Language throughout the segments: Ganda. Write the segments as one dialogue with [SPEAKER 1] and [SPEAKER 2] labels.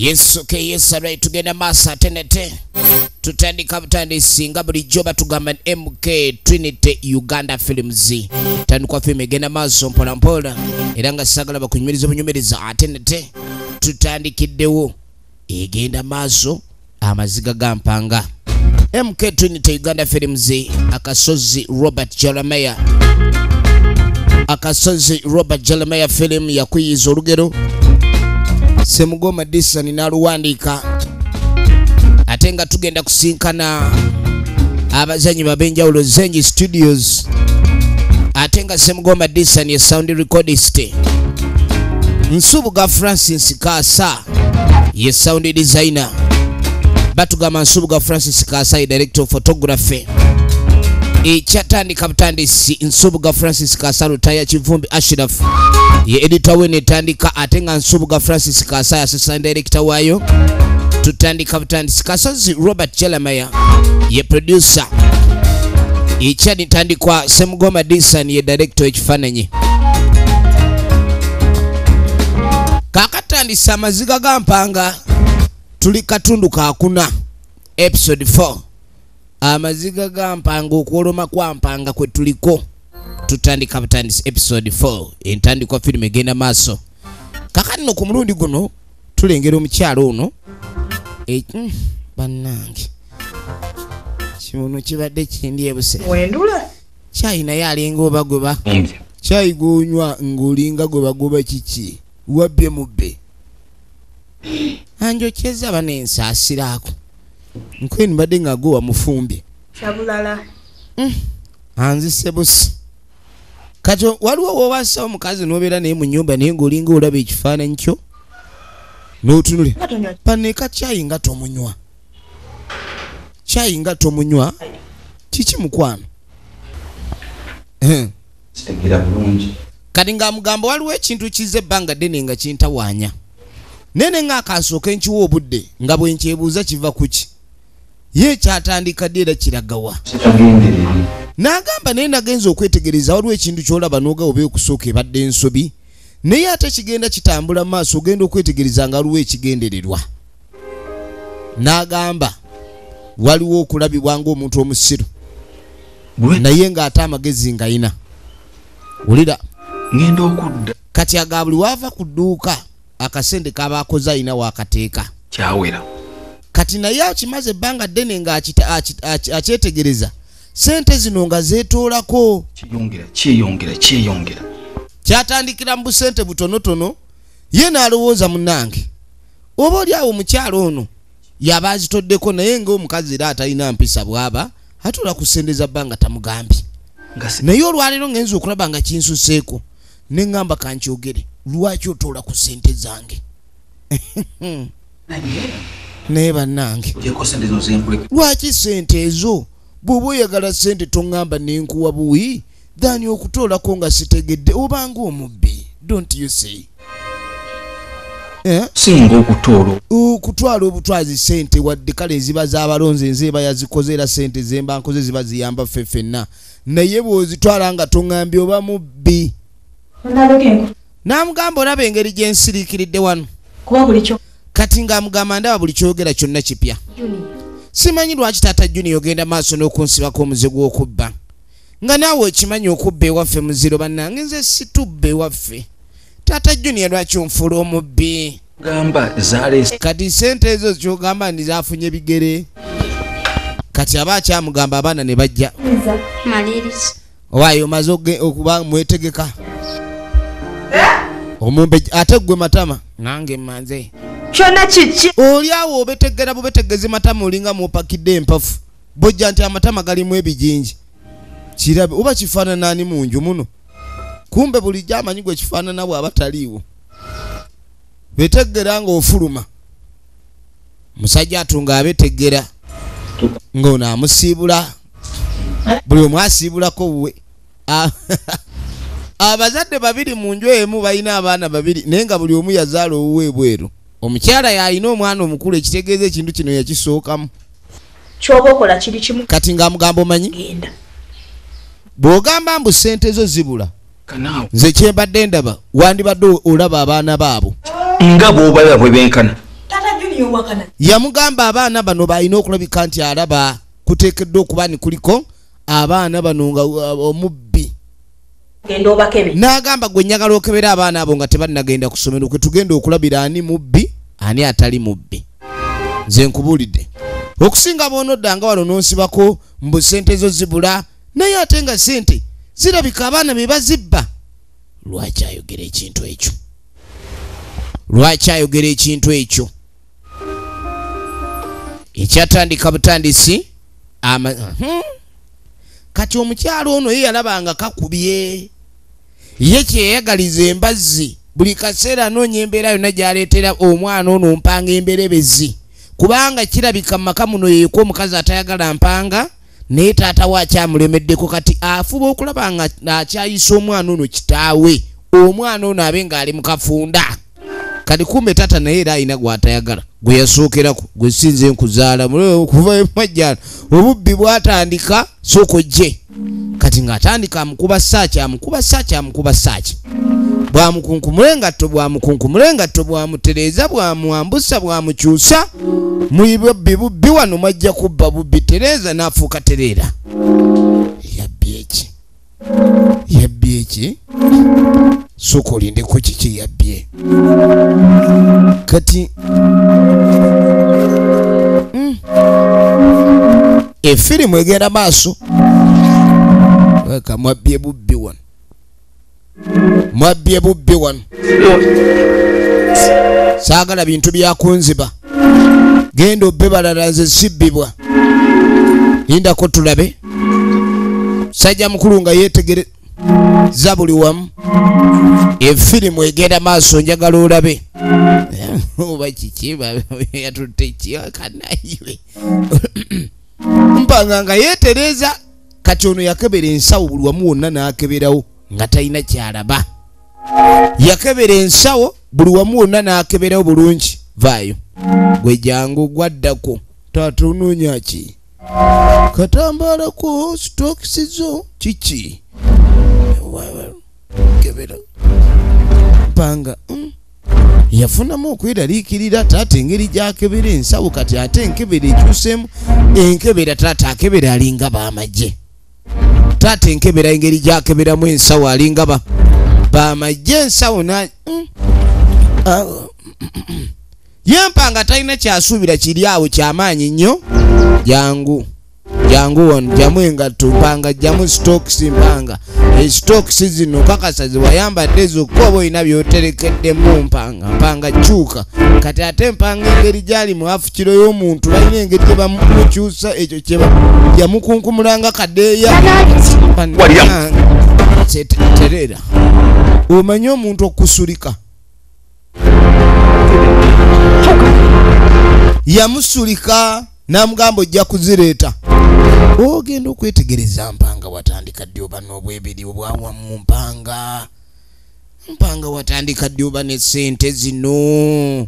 [SPEAKER 1] yesu ke yesu alwayi tugenda maaso ate nete tutandika butandisi nga bulijjo batugamba mk trinity uganda films. Tandikwa firimu egenda maaso mpolampola era nga sagala bakunyumiriza obunyumiriza ate nete tutandikiddewo egenda maaso amaziga ga mpanga. Mk trinity uganda films akasozi robert jeremiah akasozi robert jeremiah film yakuyiza olugero semugoma disani n'aluwandiika. Ate nga tugenda kusinkana abazanyi bab'enjawulo zenji studios. Ate nga semugoma disani ye sound recordist. Nsubuga francis kaasa ye sound designer. Batugamba nsubuga francis kaasa ye director of photography ekyatandika butandisi nsubuga francis kasaru taya kivumbi ashraf. Ye edita we netandika ate nga nsubuga francis kaasa yasesana waayo tutandika butandisi kasozi robert jeremiah ye producer. Ekyanitandikwa semugoma disan ye director ekifaananyi kakatandisa amaziga ga mpanga tuli katundu kakuna episode 4 amaziga ga mpanga okwoloma kwa mpanga kwe tuliko. Tutandika butandisi episode 4 entandikwa firimu egenda maaso. Kakati no ku mulundi guno tulengera omukyalo ono. E- mm, bannange. Kimuno kibadde kindi ebuse kyayi naye alinga obagoba.
[SPEAKER 2] Ombya.
[SPEAKER 1] kyayi gonywa ng'olinga gobagoba kiki? Wabbye mubbe. Anjokyeza banensaasiraako nkweni mbadde nga gowa mufumbye.
[SPEAKER 3] Kyabulala.
[SPEAKER 1] Anzise busi kati waliwo wobasawo omukazi nobeera naye mu nyumba naye ng'olinga olaba ekifaananyi kyo? N'otunule. Paneka kyayi nga tomunywa. Kyayi nga tomunywa kiki mukwano Eh. Kati nga mugamba waliwo ekintu kiza ebbanga ddene nga kintawaanya nene ng'akansooka enkiwa obudde nga bwe nkyebuuza kiva ku ki ye kyatandika ddi era kiragawa? N'agamba naye nagenza okwetegereza waliwo ekintu kyolaba n'oga oba okusooka ebadde ensobi naye ate kigenda kitambula mu maaso ogenda okwetegereza nga waliwo ekigendererwa. N'agamba waliwo okulabibwa ng'omuntu omusiru naye ng'ate amagezi ngayina. Wulira
[SPEAKER 2] ngenda okudda.
[SPEAKER 1] kati aga buli waava ku dduuka akasente kaba akoze alina waakateeka
[SPEAKER 2] kyawera.
[SPEAKER 1] Kati naye akimaze ebbanga ddene ng'akyetegereza sente zino nga zeetoolako. Kyatandikira mu busente butonotono ye n'alowooza munnange. Oba oli awo omukyalo ono yaba azitoddeko naye ng'omukazi era atalina mpisa bw'aba atula ku sente za bbanga tamugambye. Naye olwaleero ngenza okulaba nga kinsuseeko ne ŋŋamba kankyogere lwaki otoola ku sente zange naye bannange. Lwaki sente ezo? Bw'oba oyagala sente toŋŋamba nenkuwa buwi thani okutoolako nga sitegedde obanga omubbi don't you say? Eh?
[SPEAKER 2] Singa okutoola
[SPEAKER 1] okutwala obutwazi sente wadde kale eziba z'abalonzi enze eba yazikoze era sente zemba nkoze ziba ziyamba ffe ffenna. Naye bw'ozitwala nga toŋŋambye oba mubbi. N'amugamba olaba engeri gye nsiriikiridde wano.
[SPEAKER 3] Kuba buli kyo
[SPEAKER 1] kati ng'amugamba ndaba buli kyogera kyonna kipya. Simanyi lwaki taata junior ogenda maaso n'okunsibako omuzigo gw'okubba nga naawe okimanyi okubba ewaffe muziro bannange nze situbba ewaffe. Taata junior lwaki onfuula omubbi. Kati sente ezo kyogamba ndi zafunye bigere. Kati aba akyamugamba abaana ne bajja. Owaayo omaze okuba mwetegeka. Omumbe ate gwe matama. Nange mmanze
[SPEAKER 3] kyonna kiki?
[SPEAKER 1] Oli awo obetegera bubetegezi matama olinga mupakidde empafu bojja nti amatama galimu ebijinji. Kirabe oba kifaanana ani mu nju muno? Kumbe bulijjo amanyi gwe kifaanana bw'aba taliiwo. Betegera ng'ofuluma. Musajja atunga abetegera ng'ono amusiibula. Buli omu asiibulako wuwe. A- abazadde babiri mu nju emu balina abaana babiri naye nga buli omu yazaala owuwe bweru omukyala yalina omwana omukulu ekitegeeza ekintu kino yakisookamu.
[SPEAKER 3] Kyoba okola kiri kimu
[SPEAKER 1] kati ng'amugamba omanyi?
[SPEAKER 3] genda.
[SPEAKER 1] Bw'ogamba mbu sente zo zibula nze kyembadde ndaba wandibadde olaba abaana baabo
[SPEAKER 2] nga bw'obalaba bwe benkana.
[SPEAKER 3] Tata niyo wakana.
[SPEAKER 1] Yamugamba abaana bano balina okulabika nti alaba kuteekeddwa okuba ni kuliko abaana bano nga uh, omubbi
[SPEAKER 3] genda obakebe.
[SPEAKER 1] N'agamba gwe njagala okebera abaana abo nga tebannagenda ku ssomero kwe tugenda okulabira ani mubbi ani atali mubbi? Nze nkubuulidde. Okusinga boonodda nga wano nonsibako mbu sente zo zibula naye ate nga sente zirabika abaana be bazibba. Lwaki ayogera ekintu ekyo? Lwaki ayogera ekintu ekyo? Ekyatandika butandisi ama Mhm. Kati omukyalo ono ye yalabanga kakubye. Ye kyeyayagaliza embazzi. Buli kaseera anoonya embeera yonna gyaleetera omwana ono mpanga emberebezi. Kubanga kirabika mu maka muno yeeko omukazi atayagala mpanga naye taata we akyamulemeddeko kati afuba okulaba nga akyayisa omwana ono kitaawe. Omwana ono abe ng'ali mu kafunda kati kumbe tata naye era alina gwatayagala gwe yasookerako gwe sinze nkuzaala Mulebe kuva emajjano obubbi bwatandika sooka ojje. Kati ng'atandika amukuba saaki amukuba saaki amukuba saaki bwamukunkumula engatto bwamukunkumula engatto bwamutereeza bwamuwambusa bwamukyusa mwibubbi bubbi wano mwajja kubba bubbi tereeza n'afuuka tereera. Yabbye eki yabbye eki sooka olindeko kiki yabbye? Kati Mm. efirimu egenda maaso. Weka mwabbye bubbi wano. Mwabbye bubbi wano. Saagala bintu byakunziba genda obbe balala nze sibbibwa. Lindako tulabe sajja mukulu nga yeetegereza buli wamu. Efirimu egenda maaso njagala olabe. Oba kiki? Yatutte kikanayiwe mpanga nga yeetereza kati ono yakebera ensawo buli wamu wonna n'akeberawo nga talina kyalaba. Yakebera ensawo buli wamu wonna n'akeberawo bulungi. Vaayo gwe jangu gwaddako. Taata onoonya ki katambalako sitokisizo kiki? Kebera mpanga mm. yafunamu okweraliikirira taata engeri gyakebera ensawo kati ate enkebera ekyuseemu enkebera taata akebera alinga bamagye taata enkebera engeri gyakeberamu ensawo alinga ba bamagye ensawo na mm. Ah, yempanga talina kyasuubira kiri awo kyamaanyi nnyo jangu jangu wano jamu engatto mpanga jamu stokisi mpanga esitokisi zino kakasa zewayambadde zokka oba olina byoterekeddemu mpanga. Mpanga kyuka kati ate mpanga engeri gyali mu afu kiro y'omuntu balina engeri gye bamukyusa ekyo kye yamukunkumulanga kadeeya terera. Omanyi omuntu okusulika? Yamusulika namugamba ojja kuzireeta. Ogenda okwetegereza mpanga watandika ddi oba n'obwebiri obwawamu mpanga? Mpanga watandika ddi oba ne sente zino?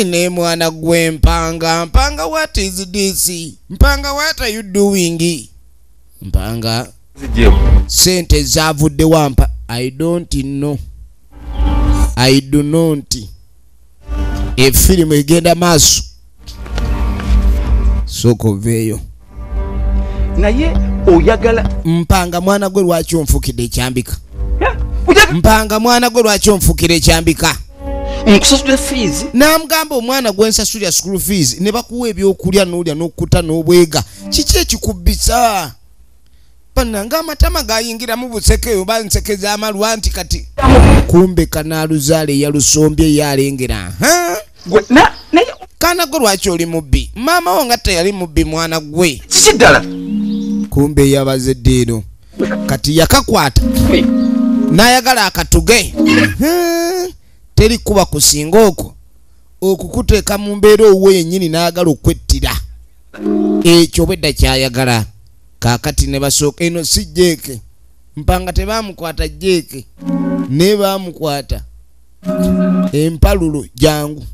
[SPEAKER 1] Ine mwana gwe mpanga. Mpanga what is this? Mpanga what are you doing? Mpanga sente zavudde wampa i don't know. I do not. Efirimu egenda maaso sooka oveeyo
[SPEAKER 2] naye oyagala
[SPEAKER 1] mpanga mwana gwe lwaki onfukidde ekyambika? Mpanga mwana gwe lwaki onfukira ekyambika?
[SPEAKER 2] Nkusasula fees
[SPEAKER 1] namugamba omwana gwe nsasulya school fees ne bakuwa ebyokulya n'olya n'okkuta n'obwega. Kiki ekikubbisa? Bana ng'amatama gayingiramu buseke oba nseke z'amalwa nti kati kumbe kanaaluzaala eyalusombye eyalengera
[SPEAKER 2] naye
[SPEAKER 1] kaana gwe lwaki oli mubbi? Maama wo nga teyali mubbi mwana gwe.
[SPEAKER 2] Kiki ddala.
[SPEAKER 1] Kumbe eyabazedde eno kati yakakwata. N'ayagala akatuge. Teri kuba kusinga okwo. Okukuteeka mu mbeera owuwe yennyini n'ayagala okwettira. Ekyo bwedda kyayagala. Kaakati ne basooka eno si jeeke mpanga tebaamukwata jeeke naye baamukwata empalulo jangu.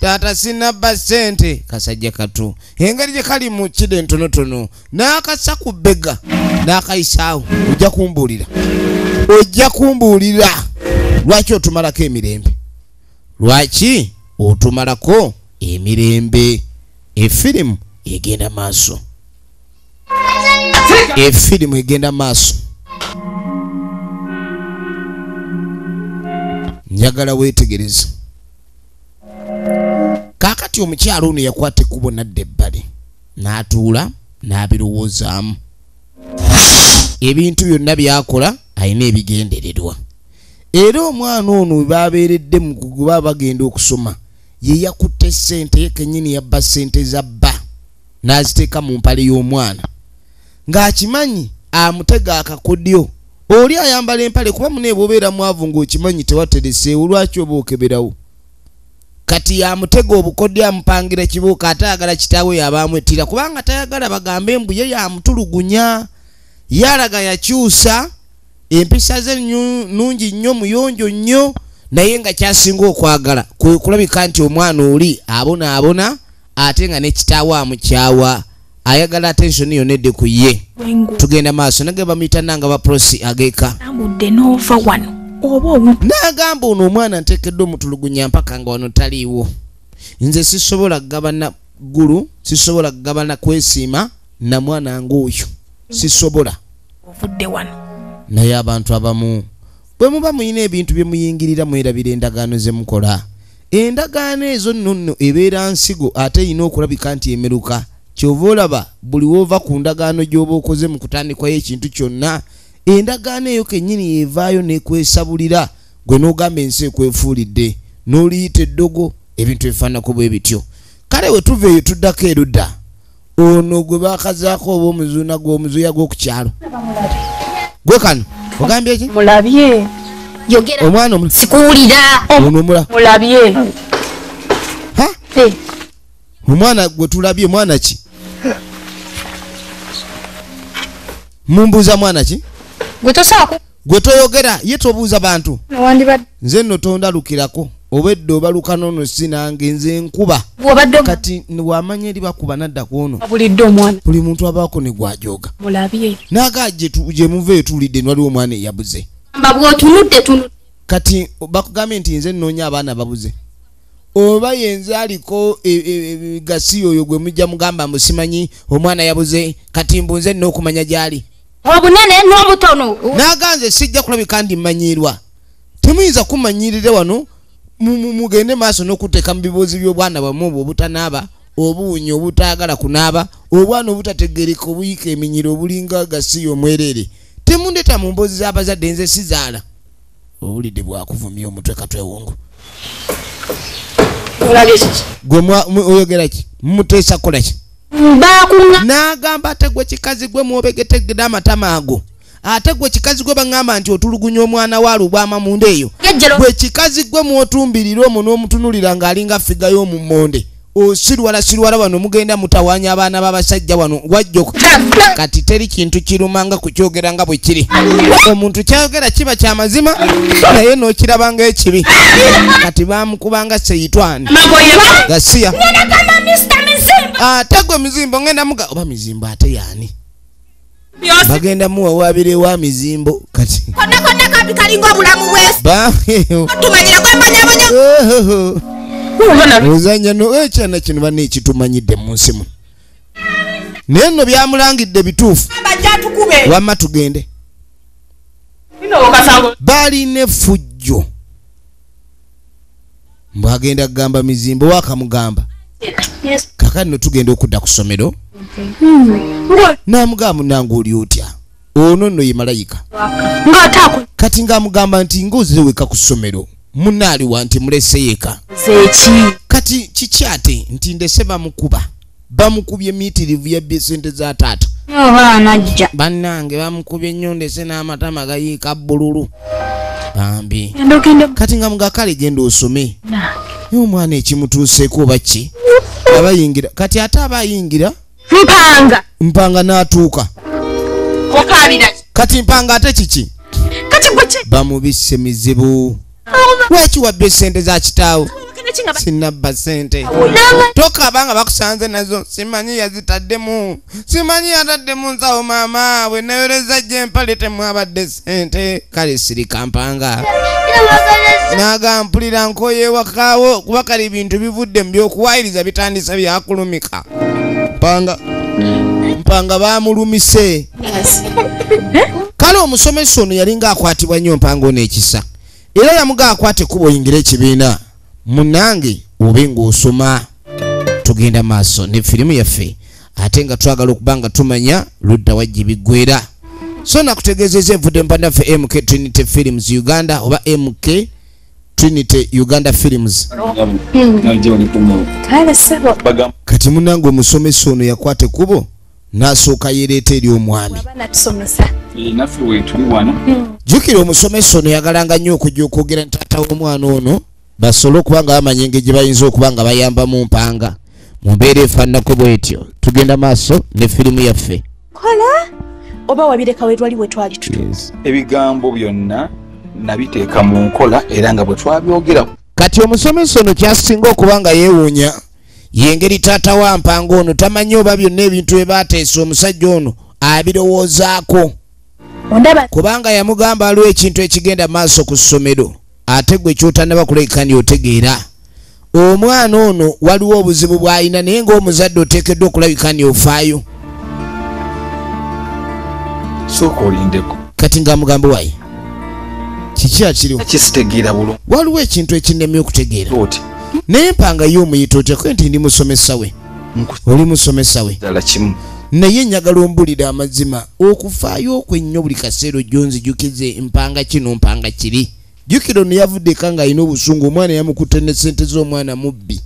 [SPEAKER 1] Taata sinabba ssente. Kasajja kato. Engeri gye kali mu kida entonotono n'akassa ku bbega n'akayisaawo ojja kumbuulira. Ojja kumbuulira. Lwaki otumalako emirembe? Lwaki otumalako emirembe? Efirimu egenda maaso. Efirimu egenda maaso njagala weetegereze. Kaakati omukyalo ono yakwata ekkubo nadda ebbali n'atuula n'abirowoozaamu ebintu byonna byakola alina ebigendererwa. Era omwana ono we babeeredde mu kuguba bagenda okusoma ye yakutte sente ye kennyini yabba sente za bba n'aziteeka mu mpale y'omwana. Ng'akimanyi amutega akakodyo oli ayambala empale kuba muneeba obeera mwavu ng'okimanyi tewatereseewo lwaki oba okeberawo? Kati yamutega obukodyo amupangira kibuuka ate ayagala kitaawe yabaamwettira kubanga tayagala bagambe embu ye yamutulugunya yalaga yakyusa empisa ze nungi nnyo muyonjo nnyo naye nga kyasinga okwagala. Kwe kulabika nti omwana oli abonaabona ate nga ne kitaawe amukyawa ayagala attention yonna edde ku ye. Tugenda maaso nage bamuyita nanga baprosi ageeka n'agamba ono omwana nteekeddwa omutulugunya mpaka nga wano taliiwo. Nze sisobola kugabana ggulu sisobola kugabana kwesiima na mwana ng'oyo sisobola.
[SPEAKER 4] Ovudde wano.
[SPEAKER 1] Naye abantu abamu bwe muba muyina ebintu bye muyingirira mwerabira endagaano ze mukola. Endagaano ezo nno nno ebeera nsigo ate erina okulabika nti emeruka kyova olaba buli woova ku ndagaano gy'oba okoze mu kutandikwayo ekintu kyonna endagaano eyo kennyini yevaayo nekwesabulira gwe n'ogamba ensi ekwefuulidde n'oliyita eddogo ebintu ebifaananako bwe bityo. Kale we tuva eyo tuddako erudda ono gwe bakazaako oba omuzuuna gw'omuzuuya gw'okukyalo gwe kano ogambye ki?
[SPEAKER 3] Mulabye.
[SPEAKER 1] Omwana omu-
[SPEAKER 5] sikuwulira.
[SPEAKER 1] Ono omula
[SPEAKER 3] mulabye.
[SPEAKER 1] Ha?
[SPEAKER 3] Eh,
[SPEAKER 1] omwana gwe tulabye mwana ki mumbuuza mwana ki?
[SPEAKER 5] Gwe
[SPEAKER 1] toyogera ye tobuuza bantu. Nze nno tondalukirako. Obedde obaluka nono sinange nze nkuba. Kati wamanya eri bakuba nadda ku ono
[SPEAKER 3] abulidde omwana.
[SPEAKER 1] Buli muntu abaako ne gwajoga naga gye muva etulidde nwaliwo omwana eyabuze. Kati bakugambye nti nze nnoonya abaana babuze oba yenze aliko e- e- e- oyo gwe mujja mugamba mbu simanyi omwana yabuze kati mbu nze nina okumanya gy'ali.
[SPEAKER 5] Obunene n'obutono
[SPEAKER 1] naganze sijja kulabika ndi mmanyirwa. Temuyinza kumanyirire wano? Mu- mu- mugende maaso n'okuteeka mu bibuuzi by'obwana bwamu obwo obutanaaba obuwunya obutaagala kunaaba obwana obutategereka obuyika eminyiro obulinga gasiyo omwereere temundeeta mu mboozi z'abazadde nze sizaala. Obulidde bwakuvumya omutwe
[SPEAKER 3] kiki
[SPEAKER 1] gwe oyogera ki? Mumuteesa kukola ki? N'agamba ate gwe kikazi gwe mwobegetegedde amatama ago. Ate gwe kikazi gwe baŋŋamba nti otulugunya omwana wa lubwama munda eyo. Gwe kikazi gwe mwotumbirira omwo n'omutunulira ng'alinga figa y'omummonde osirwala sirwala wano mugenda mutawaanya abaana b'abasajja wano wajjoko kati teri kintu kirumanga kukyogera nga bwe kiri. Omuntu kyayogera kiba kya mazima naye n'okirabanga ekibi. Kati bamukubanga seyitwani. Gasiya. Ate gwe mizimbo ngenda muga oba mizimbo ate yaani? Bagenda muwawabira ewa mizimbo kati.
[SPEAKER 5] Konna konna kambi kalinga obulamu bwesi. Tumanyira gwemanyamanya
[SPEAKER 1] ozanya no ekyana kino bana ekitumanyidde mu nsi muno naye nno byamulangidde bituufu. Wamma tugende. Balina effujjo. Mbwagenda kugamba mizimbo wakamugamba kakati no tugenda okudda ku ssomero. N'amugamba nange oli otya? Ono nno ye malayika. Kati ng'amugamba nti ng'ozireweka ku ssomero munaaliwa nti muleseyeka
[SPEAKER 3] zeki.
[SPEAKER 1] Kati kiki ate nti ndese bamukuba bamukubye miitirivu yabbye sente za taata.
[SPEAKER 5] Oba najja
[SPEAKER 1] bannange bamukubye nnyo ndese n'amatama gayiika bbululu. Bambi. Kati nga mugakale genda osome. Naye omwana ekimutuuseeko oba ki? Abayingira kati ate aba ayingira
[SPEAKER 5] mpanga.
[SPEAKER 1] Mpanga n'atuuka.
[SPEAKER 3] Okabira.
[SPEAKER 1] Kati mpanga ate kiki?
[SPEAKER 5] Kati ki?
[SPEAKER 1] Bamubisse mizibu lwaki wabbye sente za kitaawo? Sinabba sente tokaba nga bakusanze nazo simanyi yazitaddemu. Simanyi yataddemu nsawo maama bwe nawereza gyempale temwabadde sente kale sirika mpanga nagampulira nkoyewakawo kuba kale ebintu bivudde mu byokuwayiriza bitandisa byakulumika. Mpanga mpanga bamulumise kale omusomesa ono yalinga akwatibwa nnyo mpanga ono ekisa era yamuga akwate kuba oyingira ekibiina. Munange obe ng'osoma. Tugenda maaso ne firimu yaffe ate nga twagala okuba nga tumanya ludda wajja biggwera so nakutegeezeza evudde mpandaffe mk trinity films uganda oba mk trinity uganda films. Kati munange omusomesa ono yakwata ekkubo n'asooka yereeta eri omwami.
[SPEAKER 3] Tusomesa
[SPEAKER 2] naffe wetuli wano.
[SPEAKER 1] Jjukira omusomesa ono yagalanga nnyo okujja okwogera ne taata w'omwana ono basobole okuba nga bamanya engeri gye bayinza okuba nga bayambamu mpanga. Mu mbeera efaananako bwetyo tugenda maaso ne firimu yaffe.
[SPEAKER 3] Kola? Oba wabireka wetwali wetwali tutu
[SPEAKER 2] ebigambo byonna nabiteeka mu nkola era nga bwe twabyogera.
[SPEAKER 1] Kati omusomesa ono kyasinga okuba nga yeewuunya yengeri taata wa mpanga ono tamanyi oba byonna ebintu bye baateesa omusajja ono abirowoozaako. Kubanga yamugamba waliwo ekintu ekigenda maaso ku ssomero ate gwe kyotanaba kulekani otegeera omwana ono waliwo obuzibu bw'alina naye ng'omuzadde oteekeddwa okulabika ni ofaayo
[SPEAKER 2] sooka olindeko.
[SPEAKER 1] Kati ng'amugamba wayi kiki akiriwo waliwo ekintu ekinnemye okutegeera naye mpanga ye omuyita otyako nti ndi musomesa we. Oli musomesa we. Naye njagala ombulira amazima okufaayo okwennyo buli kaseera ojonzijukize mpanga kino mpanga kiri. Jjukira ono yavudde eka ng'alina obusungu omwana yamukutte ne sente z'omwana mubbi.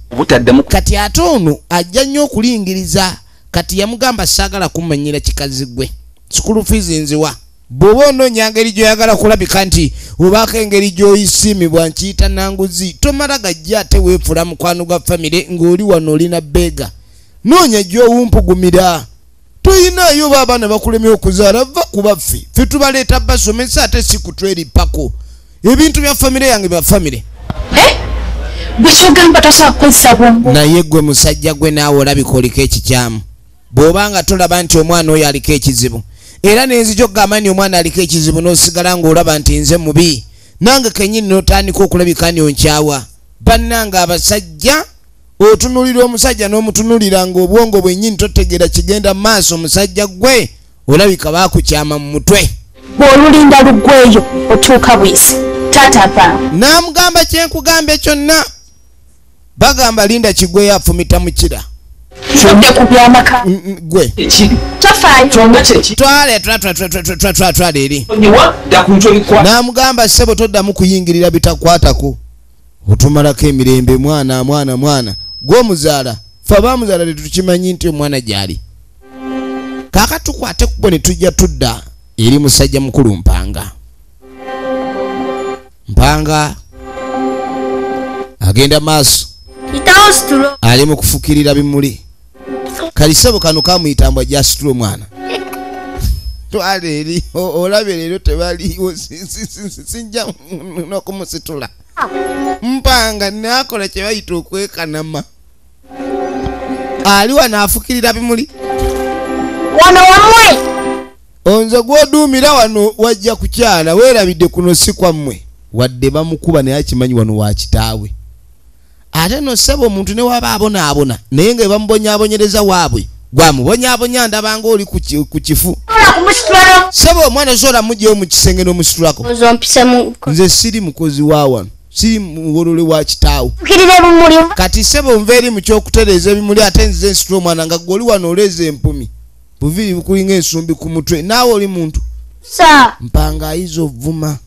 [SPEAKER 1] Kati ate ono ajja nnyo okulingiriza kati yamugamba saagala kumanyira kikazi gwe. Sikulu fiizi nziwa bw'oba onoonya ngeri gy'oyagala kulabika nti obaako engeri gy'oyisiimibwa nkiyita nanguzi tomala gajja ate weefula mukwano gwa famire ng'oli wano olina beega noonya gy'owumpugumira. Toyinaayo oba abaana bakulemye okuzaala va ku baffe. Ffe tubaleeta basomesa ate si kutweripako. Ebintu bya famire yange bya famire
[SPEAKER 3] gwe kyogamba tosobola kukozesa bwongo
[SPEAKER 1] naye gwe musajja gwe naawe olabika oliko ekikyamu. Bw'obanga tolaba nti omwana oyo aliko ekizibu era nenzija okugamba nti omwana aliko ekizibu n'osigala ng'olaba nti nze mubi nange kenyini n'otandika okulabika ni onkyawa. Bannange abasajja otunulira omusajja n'omutunulira ng'obwongo bwennyini totegeera kigenda mu maaso omusajja gwe olabika baakukyama mu mutwe.
[SPEAKER 3] Bw'olulinda luggweyo otuuka bwisi. Taata mpanga
[SPEAKER 1] n'amugamba kyenkugambye kyonna bagamba linda kigweyo afumita mukira
[SPEAKER 3] tudde ku byamaka
[SPEAKER 1] Mm, mm, gwe.
[SPEAKER 2] Ekiri
[SPEAKER 3] tofaayo
[SPEAKER 2] kyonna kyeki
[SPEAKER 1] twale twa- twa- twa- twa- twa- twa- twa- twala eri
[SPEAKER 2] onyiwa dda ku bintu ebikwata
[SPEAKER 1] n'amugamba ssebo toddamu kuyingirira bitakwatako. Otumalako emirembe mwana mwana mwana. Gw'omuzaala fe abaamuzaala tetukimanyi nti omwana gy'ali. Kaaka tukwate kubo ne tujja tudda eri musajja mukulu mpanga. Mpanga agenda maaso.
[SPEAKER 5] Yitawo situlo.
[SPEAKER 1] Ali mu kufukirira bimuli kalisebo kano kamuyitambwa jasitula omwana. Twala eri o- olabe leero tebaliiwo si- si- si- si- sinja n'okumusitula. Mpanga nakola kye bayita okwekanama. Ali wano afukirira bimuli?
[SPEAKER 5] Wano wamwe
[SPEAKER 1] onze gw'oduumira wano wajja kukyala weerabidde kuno si kwammwe. Wadde bamukuba naye akimanyi wano wa kitaawe ate no ssebo omuntu ne waba abonaabona naye nga bamubonyaabonyereza waabwe gwamubonyaabonya ndabanga oli ku ki- ku kifu. Ssebo omwana sola mugyeyo mu kisenge n'omusitulako? Nze siri mukozi wa wano siri muwolole wa
[SPEAKER 5] bumulimu
[SPEAKER 1] kati ssebo nva eri mu kyokutereeza ebimuli ate nzize nsitula omwana nga gwe oli wano oleeza empumi buviri bukulinga ensumbi ku mutwe naawe oli muntu. Mpanga ayiza ovuma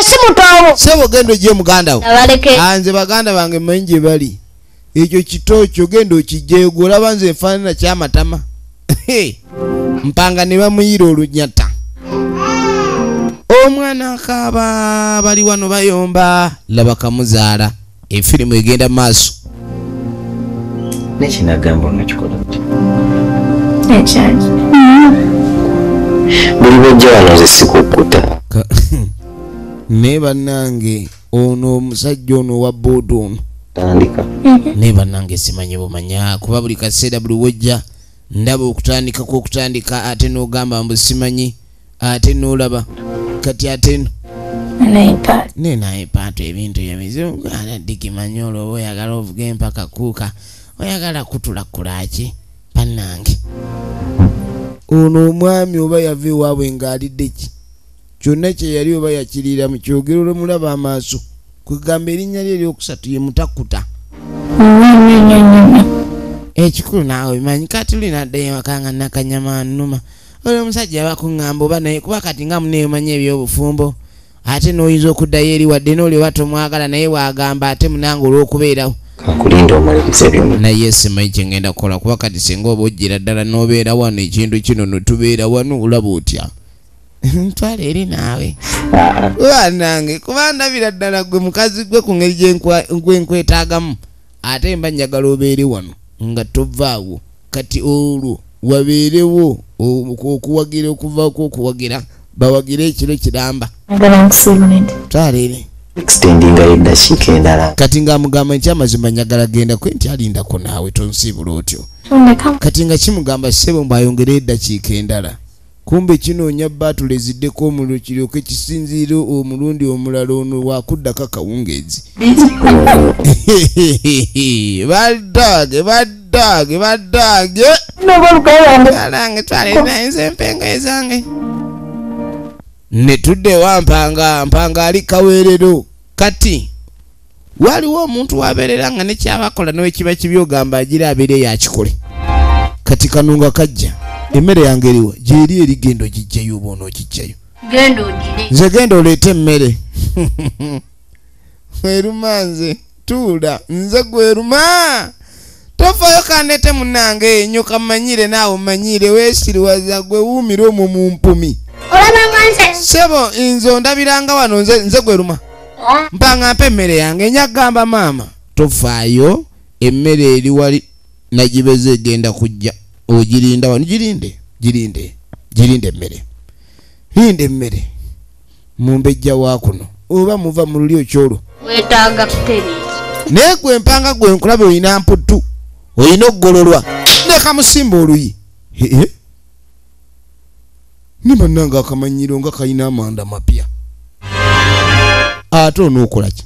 [SPEAKER 5] si
[SPEAKER 1] sebo genda ogye muganda wo.
[SPEAKER 5] Abaleke.
[SPEAKER 1] Anze baganda bange mmanyi gye bali. Ekyo kitokyo genda okijjeyo gwe olaba nze enfaanana kyamatama. Mpanga ne bamuyira olunyata. Omwana akaaba bali wano bayomba. Laba kamuzaala efirimu egenda maaso.
[SPEAKER 6] Nekinagamba onakikola ti
[SPEAKER 3] ekyaki
[SPEAKER 6] buli bwojja wano nze sikukkuta
[SPEAKER 1] Naye bannange ono omusajja ono owa booda ono.
[SPEAKER 6] Tandika.
[SPEAKER 1] Naye bannange simanyi bumanya kuba buli kaseera buli wojja ndaba okutandika kwokutandika ate n'ogamba mbu simanyi ate n'olaba kati ate no
[SPEAKER 4] naipa
[SPEAKER 1] nenaye paato ebintu byemizimu ana dikimanyi olwo oba oyagala ovuga empaka kuuka oyagala kutulakulaki bannange. Ono omwami oba yava ewaabwe ng'alidde ki kyonna kye yali oba yakiriira mu kyogero lwemulaba amaaso kwegamba erinnya lye eryokusatu ye mutakuta. Ekikulu naawe bimanyi kati linaddeyo ewaka nga nakanyama nnuma. Olwo omusajja bakuŋŋamba oba naye kuba kati nga muneemanyi ebyobufumbo ate n'oyinza okuddayo eri wadde n'oli oba tomwagala naye waagamba ate munange olw'okubeerawo.
[SPEAKER 6] Kakulinda omalirize byonna
[SPEAKER 1] naye simanyi kyengenda kukola kuba kati singa oba ojjira ddala n'obeera wano ekintu kino netubeera wano olaba otya ntwala eri naawe.
[SPEAKER 6] Ah,
[SPEAKER 1] wanange kuba ndabira ddala gwe mukazi gwe ku ngeri gyenkwa- gwenkwetaagamu ate mba njagala obeere wano nga tovaawo. Kati olwo wabeerewo okuwagira okuvaako okuwagira bawagire ekiro kiramba. Twala eri
[SPEAKER 6] extendingayo eddakiika endala.
[SPEAKER 1] Kati ng'amugamba nti amazima njagala genda kwe nti alindako naawe tonsiibula otyo. Kati nga kimugamba ssebo mbwayongere eddakiika endala kumbe kinoonya baatula eziddeko omuliro kiryoke kisinziire omulundi omulala ono wakuddako akawungeezi. Baddage
[SPEAKER 3] noba oluganda
[SPEAKER 1] alange twalinainza empenga ezange. Netudde wampanga mpanga ali kaweerero. Kati waliwo omuntu wabeerera nga nekyabakola newekiba kibi ogamba agira abeere yakikole kati kanunga kajja emmere yange eriwa gyeri erigendo gijjayo oba onoogijjayo
[SPEAKER 5] genda ogire
[SPEAKER 1] nze genda oleete emmere. Weruma nze tuula nze gweruma tofayo kanete munange enyo kamanyire naawe omanyire weesiriwaza gwe wuumire omwo mu mpumi.
[SPEAKER 5] Olabanga nze
[SPEAKER 1] sebo nze ondabiranga wano nze, nze gweruma mpanga mpa emmere yange enyagamba maama. Tofaayo emmere eri wali nagibeze egenda kujja ogirinda wano girinde girinde girinde emmere. Linda emmere. Mumbejja wa kuno. Oba muva mu lulyo kyolwo.
[SPEAKER 5] Weetaaga kutereeza
[SPEAKER 1] naye gwe mpanga gwe nkulabe olina mputu olina okugololwa leka musimba oluyi. Ne bannanga akamanyiro nga kalina amanda mapya. Ate onookola ki?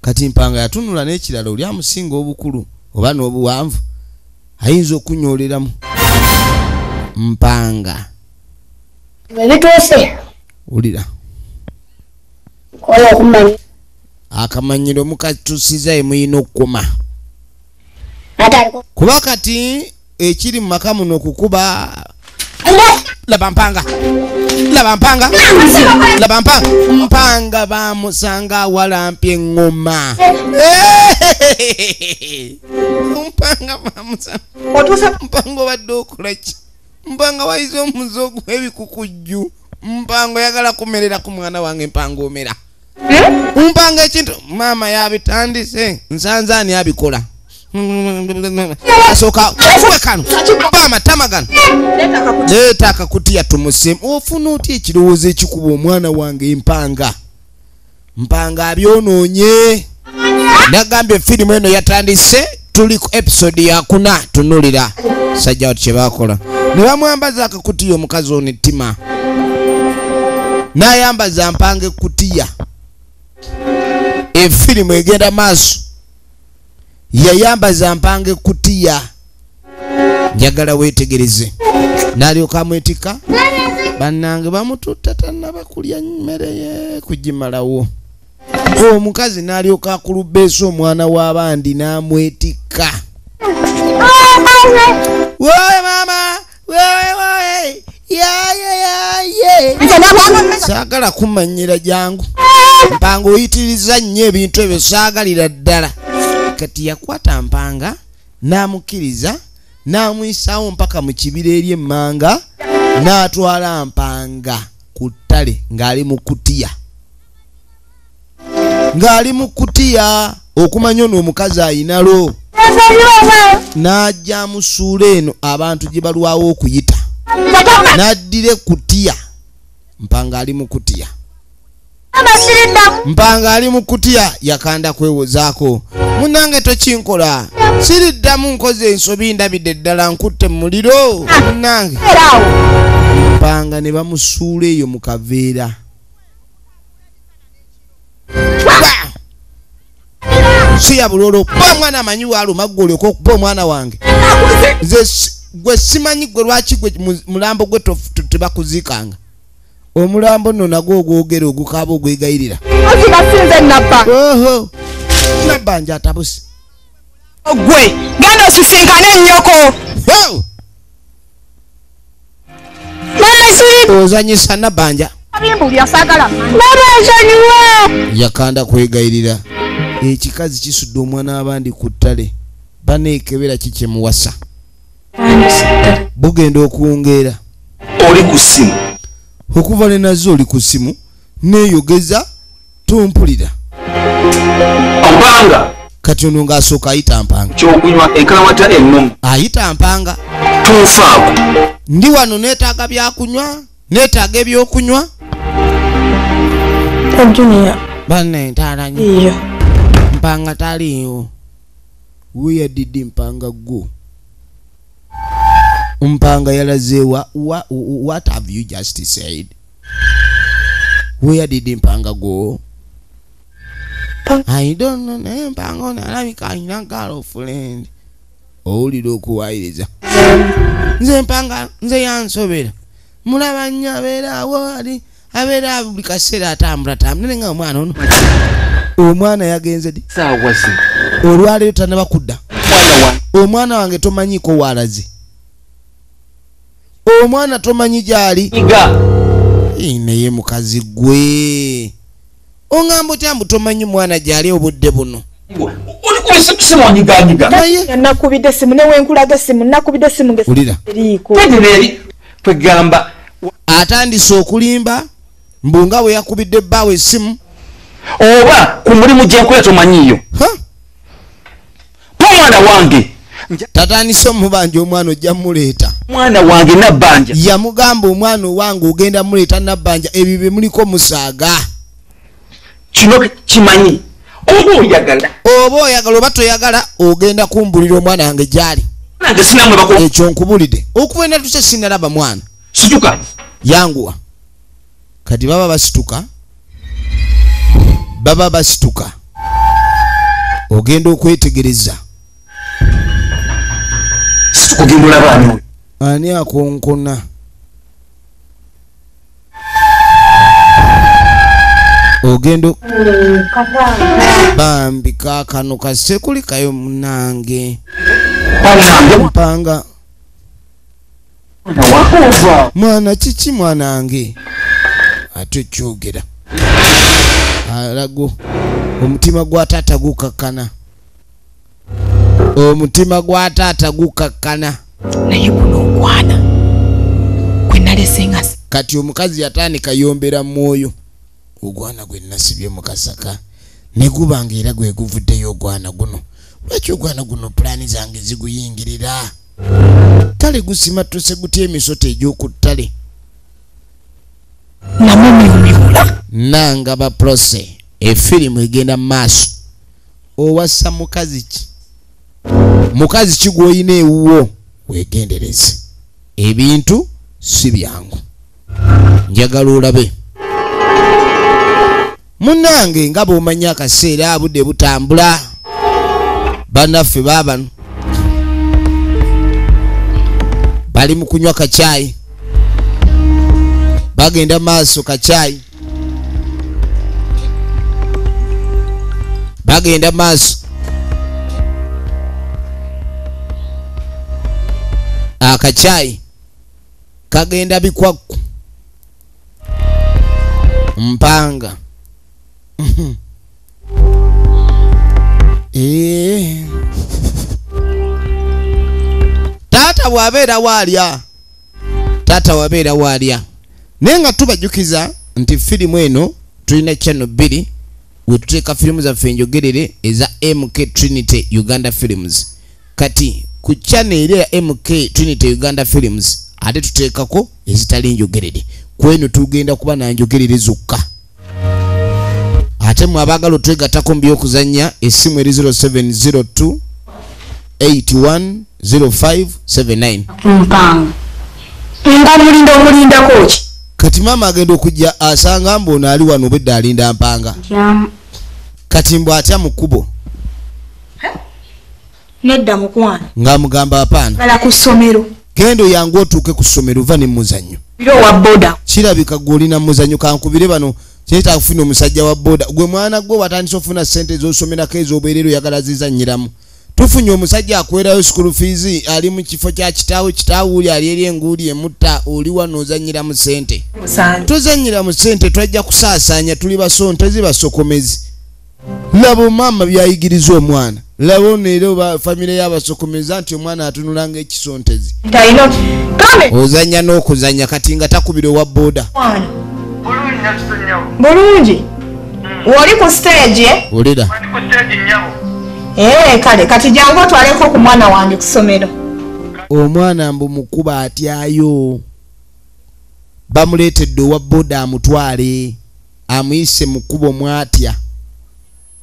[SPEAKER 1] Kati mpanga yatunula n'ekirala oli amusinga obukulu oba n'obuwanvu ayinza okunyoleramu. Mpanga.
[SPEAKER 5] Bwe bituuse
[SPEAKER 1] wulira.
[SPEAKER 5] Kola okumanya.
[SPEAKER 1] Akamanyiro mukatusiza emuyina okukoma kuba kati ekiri mu maka muno okukuba laba mpanga. Laba mpanga. Laba mpanga. Mpanga bamusanga awalampya eŋŋoma mpanga mpanga obadde okola ki? Mpanga wayiza omuze ogw'ebikukujju mpanga oyagala kumerera ku mwana wange mpanga omera. Mpanga ekintu maama yabitandise. Nsanze ani abikola asooka ofuwe kano mpa amatama gano leeta akakutiya tumusimu ofuna otya ekirowoozo ekikuba omwana wange empanga? Mpanga abyonoonye. Nagambye firimu eno yatandise tuli ku episode yakuna tunulira sajja wati kyebakola ne bamwambaza akakutiya omukazi ono ettima. N'ayambaza mpanga ekutiya efirimu egenda maaso yayambaza mpanga ekutiya njagala weetegereze. N'alyoka amwetika. Bannange bamututta tannaba kulya mmere ye kugimalawo. Omukazi n'alyoka akulubeesa omwana w'abandi n'amwetika. Wowe maama! Wowe wowe yaye yaye saagala kumanyira jangu mpanga oyitiriza nnyo ebintu ebyo saagalira ddala kati yakwata mpanga n'amukkiriza n'amuyisaawo mpaka mu kibira eri emmanga n'atwala mpanga ku ttale ng'ali mu kutiya. Ng'ali mu kutiya okumanya ono omukazi ayinalo n'ajja musuula eno abantu gye balwawo okuyita. N'addira ekutiya mpanga ali mu kutiya. Mpanga ali mu kutya yakanda kwewozaako munange tokinkola. Siriddamu nkoze ensobi ndabidde ddala nkutte mu muliro. Munange.
[SPEAKER 3] Era awo
[SPEAKER 1] mpanga ne bamusuula eyo mu kaveera. Si ya bulolo ba omwana amanyi waaluma gwe olyoka okuba omwana wange. Nze gwe simanyi gwe lwaki gwe mu- mulambo gwe tebakuziikanga omulambo nno nagwo ogwogera ogukaaba ogwegayirira. Oho nabbanja atabuse
[SPEAKER 3] gwe genda osisinkane ennyoko
[SPEAKER 1] ozanyisa nabbanja yakanda kwegayirira ekikazi kisudde omwana abandi ku ttale baneekebera kikyemuwasa bugenda okuwungeera
[SPEAKER 2] oli ku ssimu
[SPEAKER 1] okuva ne nazo oli ku ssimu neeyogeza tompulira
[SPEAKER 2] ompanga
[SPEAKER 1] kati ono ng'asooka ayita mpanga.
[SPEAKER 2] Kyokunywa enkalamata ennumu
[SPEAKER 1] ayita mpanga.
[SPEAKER 2] Tunfaako
[SPEAKER 1] ndi wano neetaaga byakunywa neetaaga ebyokunywa.
[SPEAKER 4] Junior.
[SPEAKER 1] banne ntaalanyi
[SPEAKER 4] Iyo.
[SPEAKER 1] mpanga taliiwo weyadidde mpanga gwo mpanga yalazeewa Wha- what have you just said? Weyadidde mpanga gwo i don't know naye mpanga ono alabika alina girlfriend owulira okuwayiriza nze mpanga nze yansobera mulaba nnyo abeeraawo ali abeera buli kaseera atambula tambula naye nga omwana ono. Omwana yagenze di olwaleero tanaba kudda.
[SPEAKER 2] Mwana wange
[SPEAKER 1] omwana wange tomanyiiko waalaze omwana tomanyi gyali. Naye mukazi gwe oŋŋamba otya mbu tomanyi mwana gyali obudde buno?
[SPEAKER 3] Nakubidde simu newenkulaga esimu nakubidde simu
[SPEAKER 2] kwegamba
[SPEAKER 1] atandise okulimba mbu nga bwe yakubidde bbaawe essimu.
[SPEAKER 2] Oba ku mulimu gyenkola tomanyiiyo?
[SPEAKER 1] Ha?
[SPEAKER 2] Omwana wange.
[SPEAKER 1] Tatandise omubanja omwana ojja muleeta
[SPEAKER 2] mwana wange nabbanja.
[SPEAKER 1] Yamugamba omwana owange ogenda muleeta nabbanja ebyo bye muliko musaaga
[SPEAKER 2] kino kimanyi. Oba oyagala.
[SPEAKER 1] Oba oyagala oba toyagala ogenda kumbulira omwana wange gyali. Ekyo nkubulidde okuva enatuse sinalaba mwana?
[SPEAKER 2] Situka.
[SPEAKER 1] Yanguwa. Kati baba basituka. Baba basituka. Ogenda okwetegereza.
[SPEAKER 2] Situka ogenda olaba ani
[SPEAKER 1] ani akonkona ogenda o- bambi kakano kasekulikayo munange mpanga. Mwana kiki mwanange? Ate kyogera. Alago omutima gwa taata gukakkana. Omutima gwa taata gukakkana.
[SPEAKER 7] Naye guno ogwana. Gwe nalese nga si-
[SPEAKER 1] kati omukazi yatandika yombera mwoyo ogwana gwe nasibye mu kasaka ne guba ngaera gwe guvuddeyo ogwana guno. Lwaki ogwana guno pulaani zange ziguyingirira? Kale gusimatuse gutya emisota egy'oku ttale
[SPEAKER 7] namumyumyula
[SPEAKER 1] nanga baprose efirimu egenda mu maaso. Owassa mukazi ki? Mukazi ki gw'olina ewuwo? Weegendereze. Ebintu si byangu. Njagala olabe munnange nga bw'omanyi akaseera budde butambula. Bannaffe baabano bali mu kunywa kacyayi bagenda maaso kacyayi bagenda maaso. Akacyayi kagenda bikwakku. Mpanga. Taata bw'abeera waalya taata bw'abeera waalya naye nga tubajjukiza nti firimu eno tulina channel bbiri wetuteeka firimu zaffe enjogerere eza mk trinity uganda films. Kati ku channel eri ya mk trinity uganda films ate tuteekako ezitali njogerere. Kweno tugenda kuba na njogerere zokka ate mwe abaagala otwegattako mu byokuzannya essimu eri 0702 810579
[SPEAKER 3] mpanga. Nga omulinda omulindako ki?
[SPEAKER 1] Kati maama agenda okujja asanga mbono ali wano obwedde alinda mpanga. Kati mbw atya mu kkubo?
[SPEAKER 3] Nedda mukwana
[SPEAKER 1] ng'amugamba apaana.
[SPEAKER 3] Bala ku ssomero.
[SPEAKER 1] Genda oyangu otuuke ku ssomero va ne muzannyo
[SPEAKER 3] biro wa boda.
[SPEAKER 1] Kirabika gwe olina muzannyo kankubire bano kyeta kufuna omusajja wa boda? Gwe mwana gwe watandise ofuna sente z'osomerako ez'obwerere oyagala zizannyiramu tufunye omusajja akwerayo school fees ali mu kifo kya kitaawe kitaawe uli ali eri enguuli emutta oli wano ozannyira mu sente
[SPEAKER 7] musanju
[SPEAKER 1] tozannyira mu sente twajja kusaasaanya tuli basontezi basokomezi. Laba omama byayigiriza omwana. Laba ono era famire y'abasokomeza nti omwana atunula
[SPEAKER 3] kame
[SPEAKER 1] ozannya n'okuzannya kati nga takubira owa booda
[SPEAKER 3] bulungi? woli ku stage? Eh?
[SPEAKER 1] olera
[SPEAKER 3] ee kale kati jangu otwaleko ku mwana wange ku ssomero.
[SPEAKER 1] Omwana mbu mukuba atyayo. Bamuleetedde owa booda amutwale amuyise mu kkubo mwatya.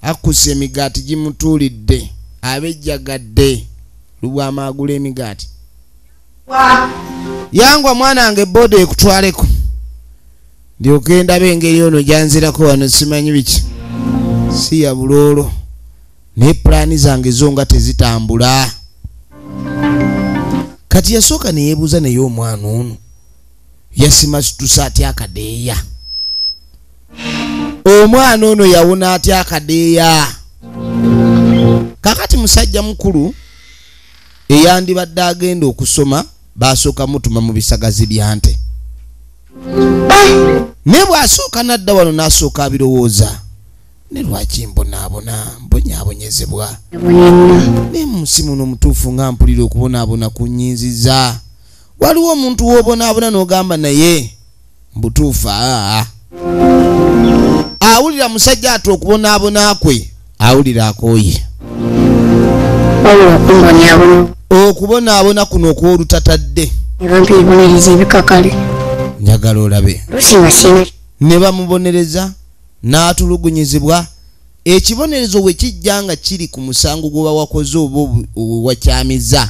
[SPEAKER 1] Akkuse emigaati gimutuulidde abejjagadde. Lubwamaagula emigaati. Yangwa mwana wange booda ekutwaleko ndyoke ndaba engeri ono gyanzirako wano simanyi biki? Si ya buloolo. Naye pulaani zange zo nga tezitambula. Kati yasooka neyeebuuza naye omwana ono yasima situsa atya akadeeya? Omwana ono yawona atya akadeeya? Kakati musajja mukulu eyandibadde agenda okusoma basooka mutuma mu bisagazi bya nte naye bw'asooka nadda wano n'asooka abirowooza ne lwaki mbonaabona mbonyaabonyezebwa naye mu nsi muno mutuufu nga mpulira okubonaabona kunyinziza waliwo omuntu w'obonaabona n'ogamba naye mbutuufu aa. Awulira musajja ati okubonaabona kwe awulira akooye. Okubonaabona kuno okw'olutatadde
[SPEAKER 5] ne bampa ebibonereza ebikakale
[SPEAKER 1] njagala olabe. Ne bamubonereza n'atulugunyizibwa. Ekibonerezo bwe kijja nga kiri ku musango gwe bawakoze oba wakyamiza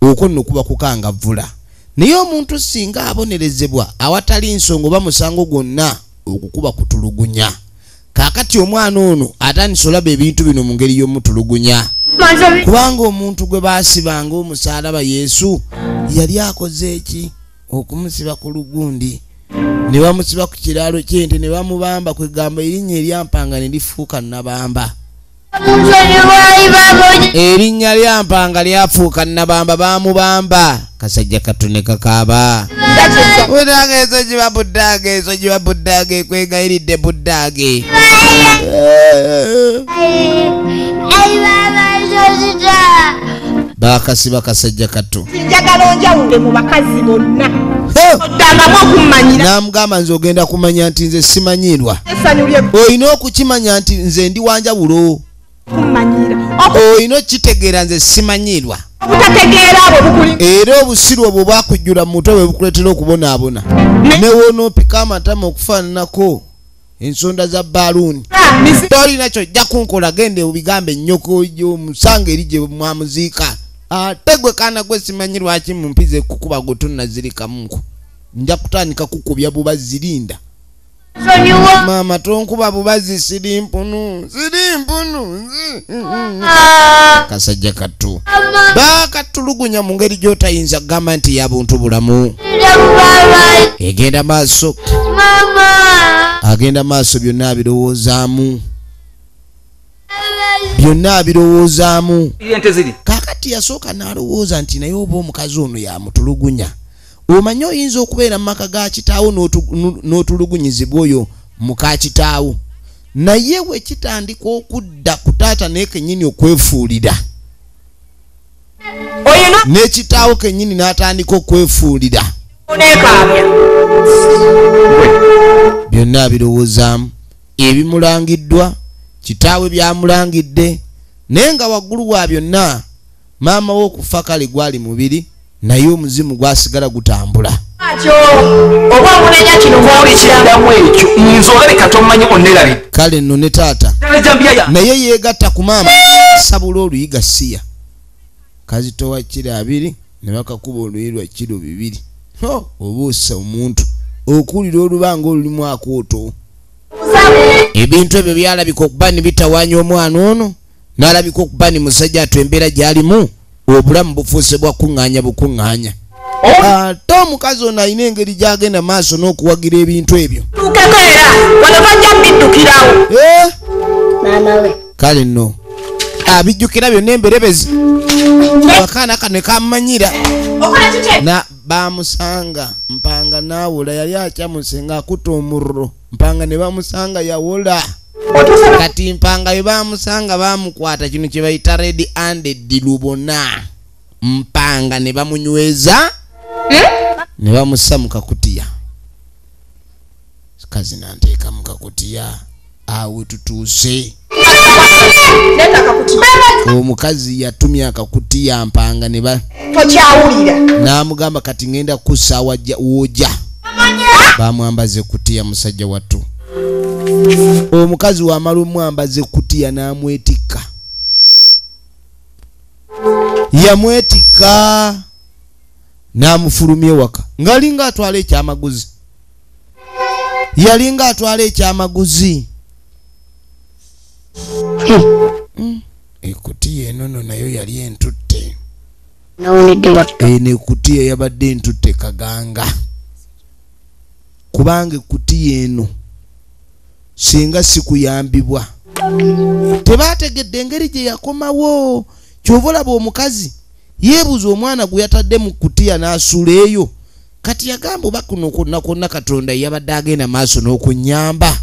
[SPEAKER 1] okwo nno kuba kukangavvula. Naye omuntu singa abonerezebwa awatali nsonga oba musango gwonna okukuba kutulugunya. Kaakati omwana ono atandise olaba ebintu bino mu ngeri y'omutulugunya. Kubanga omuntu gwe baasibanga omusaalaba yesu yali akoze eki okumusiba ku lugundi ne bamusiba ku kiraalo kyente ne bamubamba kwegamba erinnya eryampanga ne lifuuka nabamba erinnya lyampanga lyafuuka nabamba bamubamba kasajja katone kakaaba buddaga ezo giba buddaga ezo giba buddaga ekwegayiridde buddaage bakasiba kasajja kato
[SPEAKER 3] njagala onjawule mu bakazi bonna. Oddangamu okummanyira
[SPEAKER 1] n'amugamba nze ogenda kumanya nti nze simanyirwa. Olina okukimanya nti nze ndi wanjawulo olina okitegeera nze simanyirwa? Era obusiru obwo bwakujjula mu mutwe bwe bukuleetera okubonaabona. Ne wonoopika amatama okufaananako ensonda za baaluuni. Tolina kyojja kunkola gende obigambe ennyoko gyomusanga eri gye mwamuziika ate gwe kaana gwe simanyi lwaki mumpize kukuba gwe tonnazirikamunku nja kutandika kukubya bubazi linda maama tonkuba bubazi siri mpunu siri mpunu kasajja kattu. Bakatulugunya mu ngeri gy'otayinza kugamba nti ya buntu bulamu. Egenda maaso agenda maaso byonna abirowoozaamu. Byonna abirowoozaamu. Kaakati yasooka n'alowooza nti naye oba omukazi ono yamutulugunya. Omanyi oyinza okubeera mu maka ga kitaawo n'otulugunyizibwa oyo muka kitaawo. Naye bwe kitandika okudda ku taata naye kennyini okwefuulira.
[SPEAKER 3] Oyina?
[SPEAKER 1] N'ekitaawo kennyini n'atandika okwefuulira byonna abirowoozaamu ebimulangiddwa kitaawe byamulangidde. Naye nga waggulu wa byonna maama we okufa kale gwali mubiri naye omuzimu gwasigala gutambula.
[SPEAKER 3] Oba omunenya kino
[SPEAKER 2] ekiddamu ekyo nze olabika tomanyi onerabe
[SPEAKER 1] kale nno ne taata. Naye yeegatta ku maama sabula oluyiga siya kazitowa kiro abiri ne bakakuba oluyi lwa kiro bibiri Ho, obuusa omuntu. Okuwulira olubanga olulimu akooto. Ebintu ebyo byalabika okuba ne bitawaanya omwana ono n'alabika okuba ne musajja ate embeera gy'alimu obulamu bufuuse bwakuŋŋaanya bukuŋŋaanya. Ate omukazi ono alina engeri gy'agenda maaso n'okuwagira ebintu ebyo.
[SPEAKER 3] Tukeko era wano bajja biddukirawo
[SPEAKER 1] Eh, kale nno abijjukira byonna emberebezi. Akaana kano
[SPEAKER 3] kike
[SPEAKER 1] na bamusanga mpanga nawola yali akyamuse ng'akutta omurro. Mpanga ne bamusanga yawola kati mpanga bwe bamusanga bamukwata kino kye bayita red handed lubona. Mpanga ne bamunyweza ne bamussa mu kakutiya. Kazi nanteeka mu kakutiya. Awe tutuuse omukazi yatumya akakutiya mpanga ne ba
[SPEAKER 3] tokyawulira.
[SPEAKER 1] N'amugamba kati ngenda kussa wajja wojja bamwambaza ekutiya musajja wattu. Omukazi wamala omwambaza ekutiya n'amwetikka. Yamwetikka n'amufulumya ewaka. Ng'alinga atwala ekyamaguzi. Yalinga atwala ekyamaguzi. Ekutiya enono nayo yali entutte. Eno ekutiya yabadde entutte kaganga. Kubanga ekutiya eno singa sikuyambibwa tebategedde engeri gye yakomawo. Kyova olaba omukazi yeebuuza omwana gwe yatadde mu kutiya n'asuula eyo. Kati yagamba oba kuno kwonna kwonna katonda yabadde agenda maaso n'okunyamba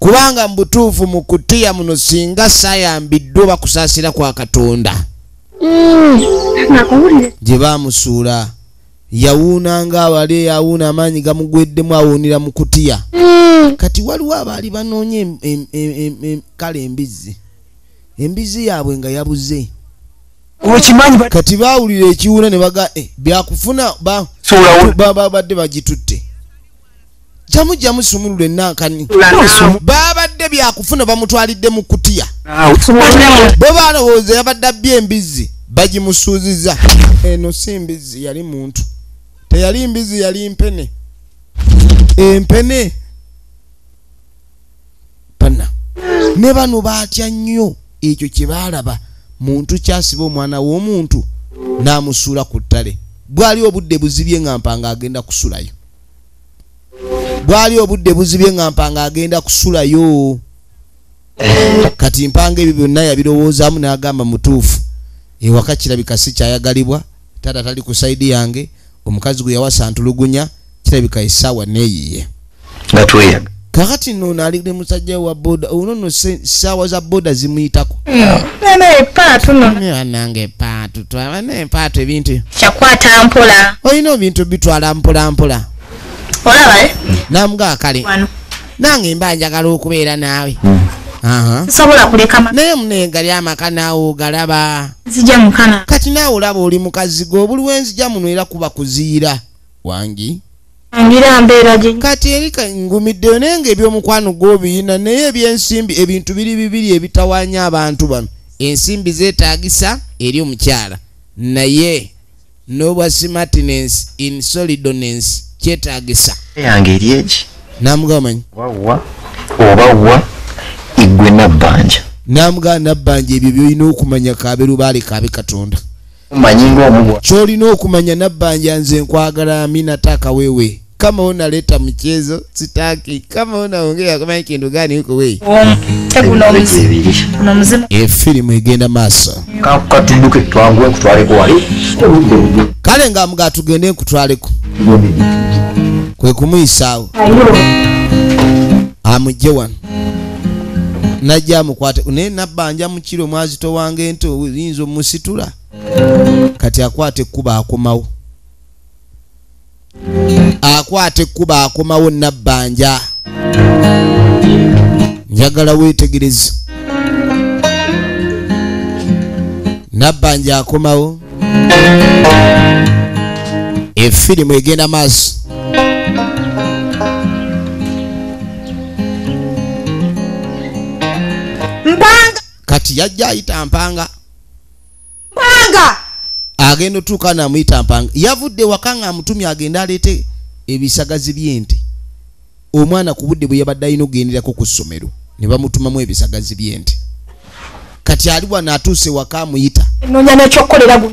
[SPEAKER 1] kubanga mu butuufu mu kutiya muno singa saayambiddwa oba kusaasira kwa katonda.
[SPEAKER 5] Nakawulire
[SPEAKER 1] gye baamusuula yawuuna ng'awali yawuuna amaanyi gamugweddemu awuunira mu kutiya. Kati waliwo abaali banoonya em- em- em- em- em- kale embizzi. Embizzi yaabwe nga yabuze. Kati baawulira ekiwuuna ne baga eh, byakufuna ba-
[SPEAKER 2] Suulawo.
[SPEAKER 1] ba- babadde bagitutte jamu jamu sumulula enankani babadde byakufuna bamutwalidde mu kutiya bo balowooza yabadde abbye embizzi bagimusuuziza eno si mbizzi yali muntu. Teyali mbizzi yali mpene. Empene. Pana ne bano baatya nnyo. Ekyo kye baalaba. Muntu kyasiba omwana w'omuntu n'amusuula ku ttale. Bwali obudde buzibye nga mpanga agenda kusulayo bwali obudde buzibye nga mpanga agenda kusulayo. Kati mpanga ebyo byonna yabirowoozaamu n'agamba mutuufu ewaka kirabika si kyayagalibwa? Taata tali ku saidi yange omukazi gwe yawasa ntulugunya kirabika essaawa neeyiye
[SPEAKER 6] nga tweyaga.
[SPEAKER 1] Kakati nno alire musajja wa boda ono nno se- ssaawa za boda zimuyitako. Banange epaatu twabana epaatu ebintu.
[SPEAKER 3] Kyakwata mpola.
[SPEAKER 1] Olina ebintu bitwala mpola mpola
[SPEAKER 3] olaba eh?
[SPEAKER 1] namugaa kale. Nange mba njagala okubeera naawe. Aha.
[SPEAKER 3] Sobola kuleka ma-
[SPEAKER 1] naye munegali amaka naawe ogalaba.
[SPEAKER 3] Zijja mukana
[SPEAKER 1] kati naawe olaba oli mukazi gwe obuli wenzija muno era kuba kuziira. Wangi?
[SPEAKER 3] Ngira mbeera gye.
[SPEAKER 1] Kati eri ngumiddeyo naye ngaebyomukwano gw'obiyina naye ebyensimbi ebintu biri bibiri ebitawaanya abantu bano. Ensimbi zeetaagisa eri omukyala. Naye nobwa smartness in solidness kyetaagisa.
[SPEAKER 6] Yange eri eki?
[SPEAKER 1] Namugamba manyi
[SPEAKER 6] wawa oba wa igwe nabbanja.
[SPEAKER 1] Namugamba nabbanja ebyo byolina okumanya kaberu baali kabe katonda. Kyolina okumanya nabbanja nze nkwagala aminata akawewe kama unaleta mchezo sitaki. Kama unaongea kama kintu gani huko we
[SPEAKER 3] teguno omuzimu
[SPEAKER 6] ebiri
[SPEAKER 3] guno omuzimu
[SPEAKER 1] efirimu egenda maaso
[SPEAKER 6] kakatudduke twanguwe nkutwaleko wali.
[SPEAKER 1] Kale nga mga tugende nkutwaleko kwe kumuyisaawo amugye wano najja amukwate naye nabbanja mukiro mwazito wange ente oyinza omusitula kati akwata ekkuba akomawo akwata ekkuba akomawo nabbanja. Njagala weetegereze. Nabbanja akomawo. Efirimu egenda maaso.
[SPEAKER 7] Mpanga!
[SPEAKER 1] Kati yajja ayita mpanga.
[SPEAKER 7] Mpanga
[SPEAKER 1] agenda otuuka namuyita mpanga. Yavudde waka nga amutumye agende aleete ebisagazi by'ente. Omwana ku budde bwe yabadde alina okugenderako ku ssomero ne bamutumamu ebisagazi by'ente. Kati ali wano atuuse waka amuyita.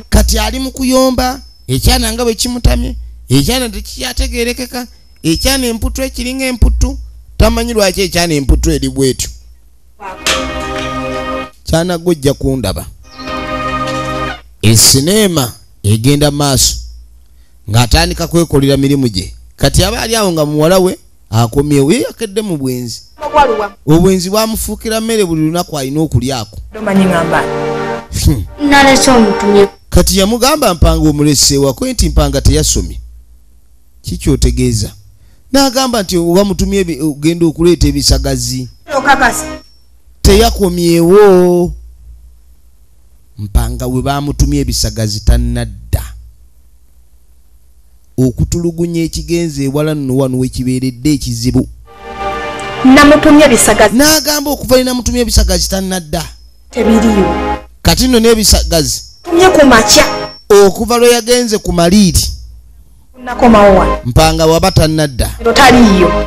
[SPEAKER 1] Kati ali mu kuyomba ekyana nga bwe kimutamye ekyana tekikyategerekeka ekyana emputu ekiringa emputu tamanyi lwaki ekyana emputu eri bwetyo. Kyana gojja kundaba esineema egenda maaso ng'atandika kwekolera mirimu gye. Kati aba ali awo nga muwala we akomyewo yeyakedde mu bwenzi. Obwenzi bwamufuukira mmere buli lunaku alina okulyako
[SPEAKER 5] omutumye.
[SPEAKER 1] Kati yamugamba mpanga omuleseewako nti mpanga teyasomye. Kikyotegeeza n'agamba nti oba mutumye ebi- ogenda okuleeta ebisagazi.
[SPEAKER 3] Okakasa.
[SPEAKER 1] Teyakomyewo mpanga we bamutumye ebisagazi tannadda. Okutulugunya ekigenza ewala nno wano wekibeeredde ekizibu. N'agamba okuva lina mutumye ebisagazi tannadda.
[SPEAKER 3] Tebiriiwo
[SPEAKER 1] kati nno n'ebisagazi.
[SPEAKER 3] Tumye ku makya.
[SPEAKER 1] Okuva lwe yagenze ku maliiri. Mpanga waba tannadda.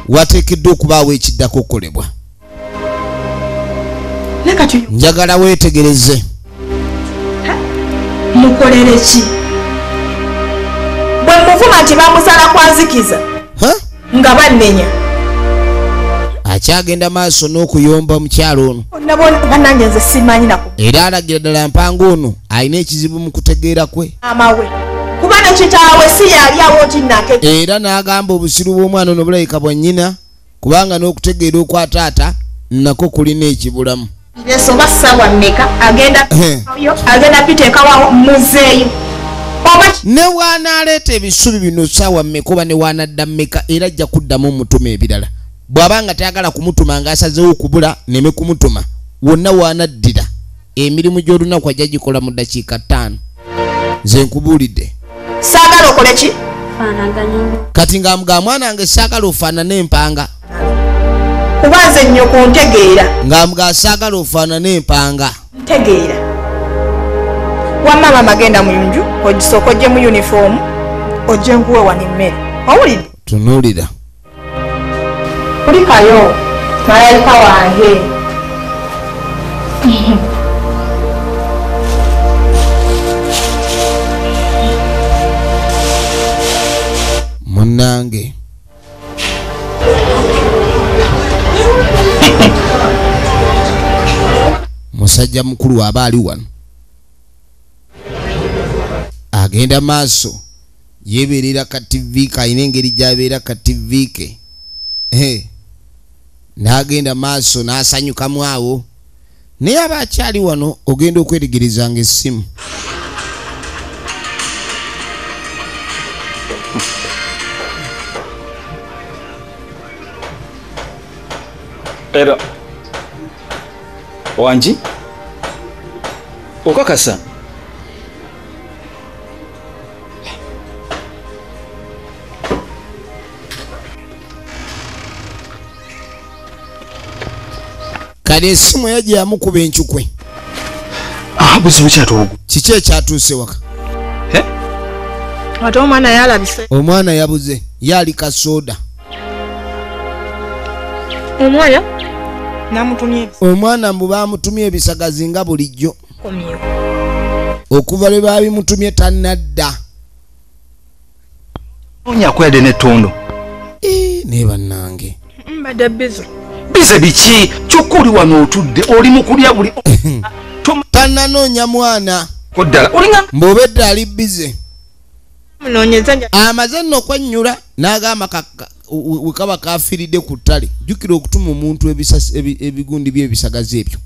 [SPEAKER 1] Wateekeddwa okubaawo ekiddako okukolebwa. Njagala weetegereze
[SPEAKER 3] mukolere ki? Bwe muvuma nti bamusala kwanzikiza
[SPEAKER 1] Ha?
[SPEAKER 3] nga bannenya.
[SPEAKER 1] Akyagenda maaso n'okuyomba mukyalo ono.
[SPEAKER 3] Bannange nze simanyi nako.
[SPEAKER 1] Era alagira ddala mpanga ono alina ekizibu mu kutegeera kwe.
[SPEAKER 3] Amawe kuba ne kitaawe si yali awo nti nake
[SPEAKER 1] era n'agamba obusiru bw'omwana ono bulabika bwa nnyina kubanga n'okutegeera okwa taata nako kulina ekibulamu
[SPEAKER 3] esoba ssaawa mmeka? Agenda
[SPEAKER 1] Eh.
[SPEAKER 3] yo agenda biteekawo muzeeyo oba ki-
[SPEAKER 1] ne waanaaleeta ebisubi bino saawa mmeka oba ne waanadda mmeka era ajja kuddamu omutuma ebirala. Bw'aba nga tayagala kumutuma ng'asazeewo okubula neme kumutuma. Wonna waanaddira emirimu gy'olunaku ajja gikola mu ddakiika ttaano. Nze nkubuulidde.
[SPEAKER 3] Saagala okole ki?
[SPEAKER 1] Kati ng'amuga mwana wange saagala ofaanane empanga
[SPEAKER 3] kuba nze nnyo ku ntegeera
[SPEAKER 1] ng'amuga saagala ofaanane empanga
[SPEAKER 3] ntegeera. Wamma mama genda mu nju ogisooka ojje mu yunifoomu ojje nkuwe wano emmere owulidde?
[SPEAKER 1] Tunuulira.
[SPEAKER 3] Kulikayo malayika wange.
[SPEAKER 1] Munnange musajja mukulu aba ali wano. Agenda maaso yebeerera ka tv ke alina engeri gyabeera ka tv ke. N'agenda maaso n'asanyukamu awo. Naye aba akyali wano ogenda okwetegerezanga essimu.
[SPEAKER 2] Era wangi okakasa
[SPEAKER 1] kale essimu yajja yamukuba encukwe.
[SPEAKER 6] Ah buzibu kyatoogu
[SPEAKER 1] kiki ekyatuuse waka?
[SPEAKER 3] Ate omwana yalabise.
[SPEAKER 1] Omwana yabuze yaali kasooda
[SPEAKER 3] omwana namutumye.
[SPEAKER 1] Omwana mbu bamutumye ebisagazi nga bulijjo
[SPEAKER 3] komyewo
[SPEAKER 1] okuva lwe babimutumye tannadda.
[SPEAKER 6] Onya akwedde n'ettondo
[SPEAKER 1] ne bannange.
[SPEAKER 3] Mbadde bizo.
[SPEAKER 6] Bize biki? Kyokka oli wano otudde oli mu kulya buli
[SPEAKER 1] tannanoonya mwana.
[SPEAKER 6] Olinga
[SPEAKER 1] mbw'obedde ali bize. Amaze nno okwennyula n'agamba ka- ka- we we kaba kafiiridde ku ttale. Jjukira okutuma omuntu ebigundi by'ebisagazi ebyo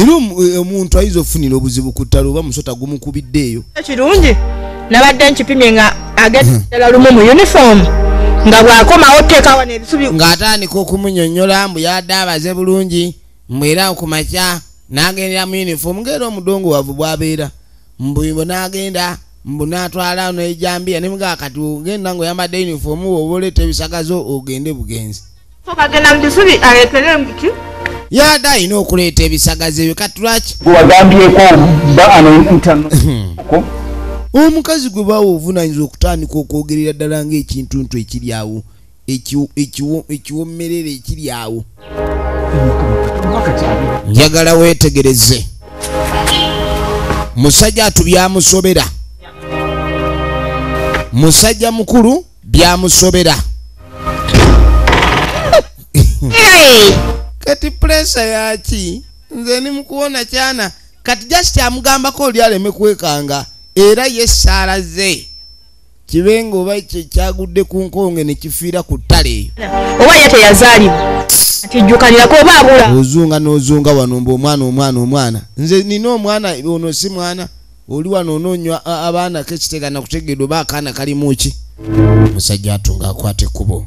[SPEAKER 1] era omu- e- omuntu ayinza okufunira obuzibu ku ttale oba musota gumukubiddeeyo
[SPEAKER 3] kirungi. Nabadde nkipimye nga agenda ddala lumu mu yunifoomu nga bw'akomawo teekawo n'ebisubi.
[SPEAKER 1] Ng'atandika okumunyonnyola mbu yadde abaze bulungi mbwera ku makya n'agendera mu yunifoomu ng'era omudongo wavu bw'abeera mbwibwe n'agenda mbu n'atwala ono ejambiya ne mugaa kati ogenda ngaoyambadde uniform oba oleeta ebisagazo ogende bugenzi.
[SPEAKER 3] So kagenda mu kisubi aleetere muki
[SPEAKER 1] yada alina okuleeta ebisagazo ebyo. Kati lwaki?
[SPEAKER 2] Ntano
[SPEAKER 1] omukazi gwe baawa obuvunanyizibwa okutandika okwogerera ddala ng'ekintuntu ekiri awo. Ekiwo- ekiwo- ekiwommerere ekiri awo. Njagala weetegereze. Musajja atu byamusobera. Musajja mukulu byamusobera kati puresa yaki nze ni mukuwona kyana. Kati just amugambako oli aleme kwekanga era ye essaala ze. Kibe nga oba kyagudde ku nkonge ne kifiira ku ttale. Eyo
[SPEAKER 3] oba ye teyazaalibwa? Atijjukanirako oba abula?
[SPEAKER 1] Ozunga n'ozunga wano mbu omwana omwana omwana. Nze nina omwana ono si mwana. Oli wano onoonywa a- abaana kekitegana kutegeddwa oba akaana kalimu ki omusajja atunga akwata ekkubo.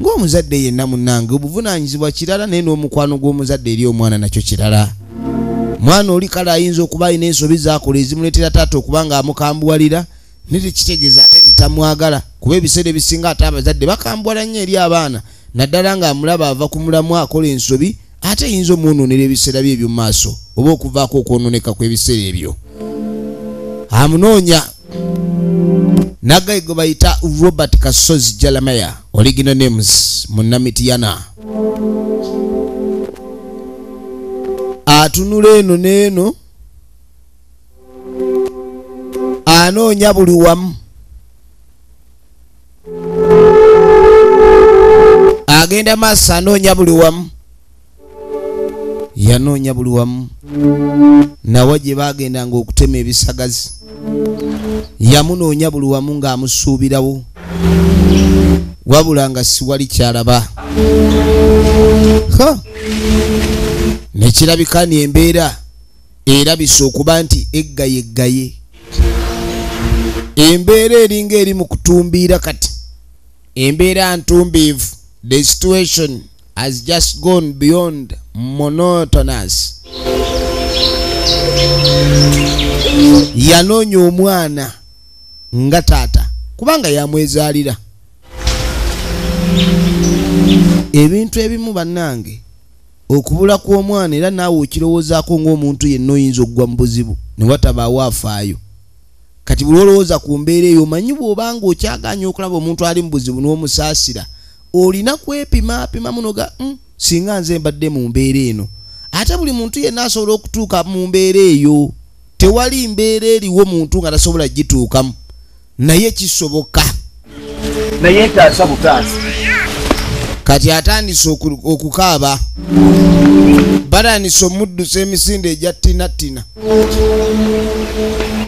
[SPEAKER 1] Ng'omuzadde yenna munnange obuvunanyizibwa kirala naye n'omukwano gw'omuzadde eri omwana nakyo kirala. Mwana oli kale ayinza okuba alina ensobi zakola ezimuleetera taata okuba nga amukambuwalira ne tekitegeeza ate ntitamwagala kuba ebiseera ebisinga ate abazadde bakambuwala nnyo eri abaana. Naddala ng'amulaba ava ku mulamu akola ensobi ate eyinza omwonoonera ebiseera bye eby'omu maaso oba okuvaako okwonooneka kw'ebiseera ebyo. Amunoonya naggayi gwe bayita robert kasozi jalamaya original names munnamitiyana atunula eno n'eno anoonya buli wamu. Agenda maaso anoonya buli wamu. Yanoonya buli wamu. Nawe gye bagendanga okutema ebisagazi yamunoonya buli wamu ng'amusuubirawo wabula nga siwali kyalaba. Nekirabika ni embeera erabise okuba nti eggaye eggaye embeera eringa eri mu kutumbiira kati embeera ntumbiivu. The situation has just gone beyond monotonous yanoonya omwana nga taata kubanga yamwezaalira. Ebintu ebimu bannange okubula kw'omwana era naawe okirowoozaako ng'omuntu yenna oyinza okugwa mu buzibu ne watabaawo afaayo. Kati buli olowooza ku mbeera eyo omanyi bw'obanga okyaganya okulaba omuntu ali mu buzibu n'omusaasira olina kwepimapima muno ga "Mm, singa nze mbadde mu mbeera eno ate buli muntu yenna asobola okutuuka mu mbeera eyo tewali mbeera eriwo muntu nga tasobola gituukamu. Naye kisoboka.
[SPEAKER 2] Naye ntaasa butaasa.
[SPEAKER 1] Kati atandise oku- okukaaba batandise omuddusa emisinde egya tinatina.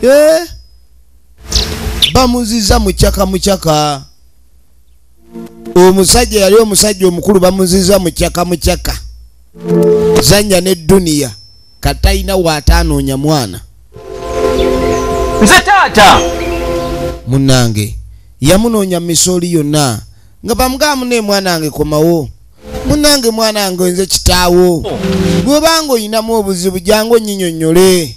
[SPEAKER 1] Eh, bamuziza mucyaka mucyaka omusajja yali omusajja omukulu bamuziza mucyaka mucyaka zanya ne duniya katalina waatanoonya mwana.
[SPEAKER 2] Nze taata!
[SPEAKER 1] Munange yamunoonya misooli yonna nga bamugamu ne mwana wange komawo. Munange mwana wange nze kitaawo. Bw'obanga oyinamu obuzibu jangu onyinyonnyole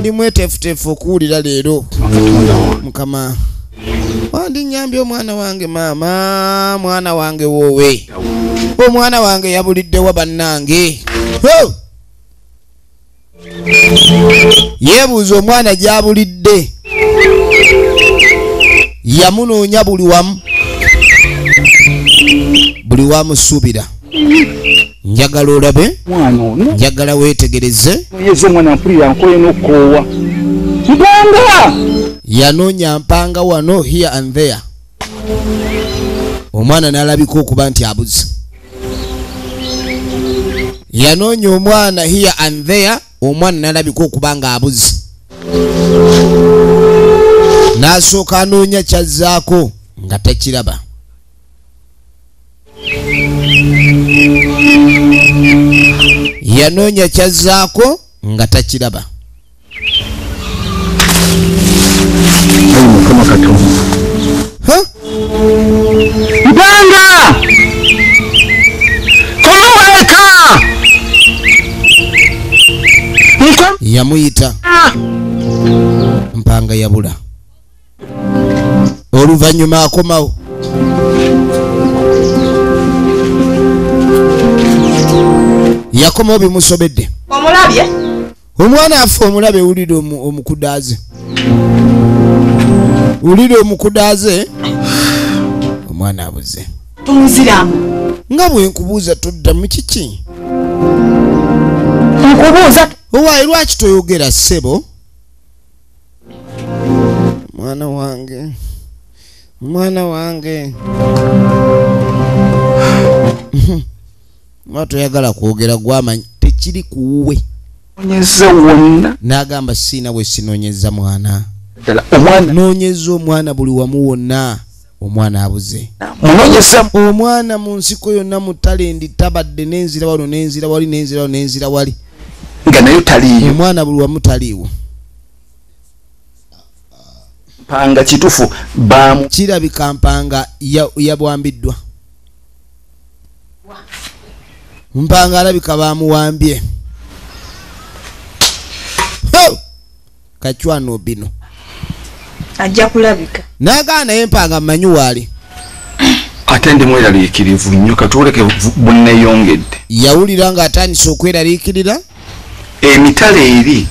[SPEAKER 1] ndi mweteefuteefu okuwulira leero. Mukama wandinyambye omwana wange maama mwana wange woowe. Omwana wange yabuliddewa bannange! Yeebuuza omwana gy'abulidde. Yamunoonya buli wamu. Buli wamusuubira njagala olabe. Njagala weetegereze. Yanoonya mpanga wano here and there. Omwana n'alabika okuba nti abuze yanoonya omwana here and there omwana n'alabika okuba nga abuze n'asooka anoonya kyazzaako nga takiraba yanoonya kyazzaako nga takiraba.
[SPEAKER 2] Mukama katonda.
[SPEAKER 1] Ha yamuyita? Mpanga yabula. Oluvannyuma akomawo. Yakomawo bimusobedde.
[SPEAKER 3] Omulabye?
[SPEAKER 1] Omwana afe omulabe wulire omu- omukudaaze. Wulire omukudaaze omwana abuze.
[SPEAKER 3] Tumuziramu.
[SPEAKER 1] Nga bwe nkubuuza toddamu kiki
[SPEAKER 3] nkubuuza
[SPEAKER 1] owaayi lwaki toyogera ssebo? Mwana wange mwana wange. Mwa toyagala kwogera gwamanyi tekiri kuwuwe n'agamba siina bwe sinoonyeza mwana. Noonyeza omwana. Buli wamu wonna omwana abuze. Omwana mu nsiko yonna mu talendi tabadde nenzira wano nenzira wali nenzira wano nenzira wali
[SPEAKER 2] nga nayo taliiyo
[SPEAKER 1] omwana buli wamu taliiwo.
[SPEAKER 2] Panga kitufu bamu
[SPEAKER 1] kirabika mpanga ya- yabwambiddwa. Mpanga alabika bamuwambye kacwano bino.
[SPEAKER 3] Ajja kulabika.
[SPEAKER 1] Nagaa naye mpanga mmanyi waali
[SPEAKER 2] ate ndi mweraliikirivu nnyo katuuleke bunneeyongedde
[SPEAKER 1] yawulira ng'atandise okweraliikirira
[SPEAKER 2] emitala eri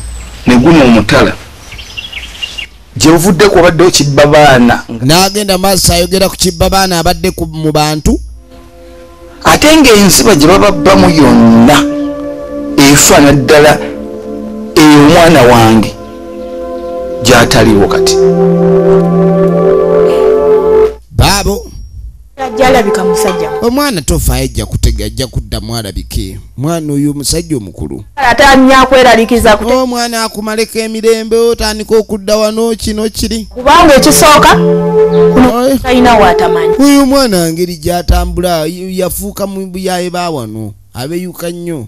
[SPEAKER 2] ne guno omutala. Gye buvudde ku obadde okibba baana.
[SPEAKER 1] N'agenda maaso ayogera ku kibba baana abadde mu bantu.
[SPEAKER 2] Ate ng'ensiba gye bababbamu yonna efaana ddala ey'omwana wange gy'ataliwo kati.
[SPEAKER 1] Baabo
[SPEAKER 3] ajja alabika musajja
[SPEAKER 1] omwana tofaayo ajja kutega ajja kuddamu alabike. Mwana oyo omusajja omukulu.
[SPEAKER 3] Ate anya kweraliikiriza kute
[SPEAKER 1] omwana akumaleko emirembe otandika okudda wano kino kiri.
[SPEAKER 3] Kubanga ekisooka talina waatamanyi
[SPEAKER 1] oyo omwana ngeri gyatambula yafuuka mu buyaye ba wano abeyuka nnyo.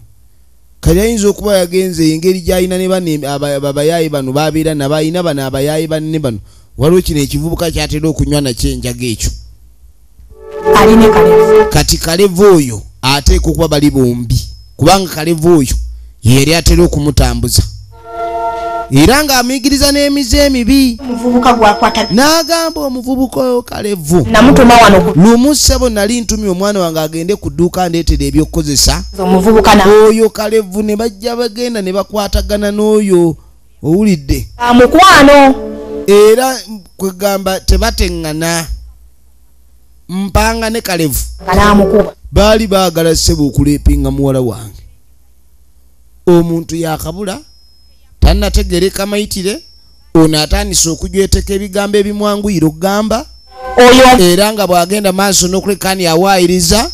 [SPEAKER 1] Kati ayinza okuba yagenze engeri gyalina ne bano aba- aba- abayaye bano babeera nabo alina bano abayaye banne bano. Waliwo kino ekivubuka kyatera okunywa nakyo enjaga ekyo
[SPEAKER 3] aline kalevu
[SPEAKER 1] kati kalevu oyo ateeka okuba bali bombi kubanga kalevu oyo yeri atera okumutambuza. Era ng'amuyigiriza n'emize emibi. N'agamba omuvubuka oyo kalevu lumu ssebo nali ntumye omwana wange agende ku dduuka ndeetera ebyokukozesa oyo kalevu ne bajja bagenda ne bakwatagana n'oyo owulidde.
[SPEAKER 3] Amukwano.
[SPEAKER 1] Era kwegamba tebateŋŋana mpanga ne kalevu. Baali baagala ssebo okuleepinga muwala wange. Omuntu yakabula tannategereka mayitire ono atandise okujweteka ebigambo ebimwanguyira okugamba era nga bw'agenda maaso n'okulekani awaayiriza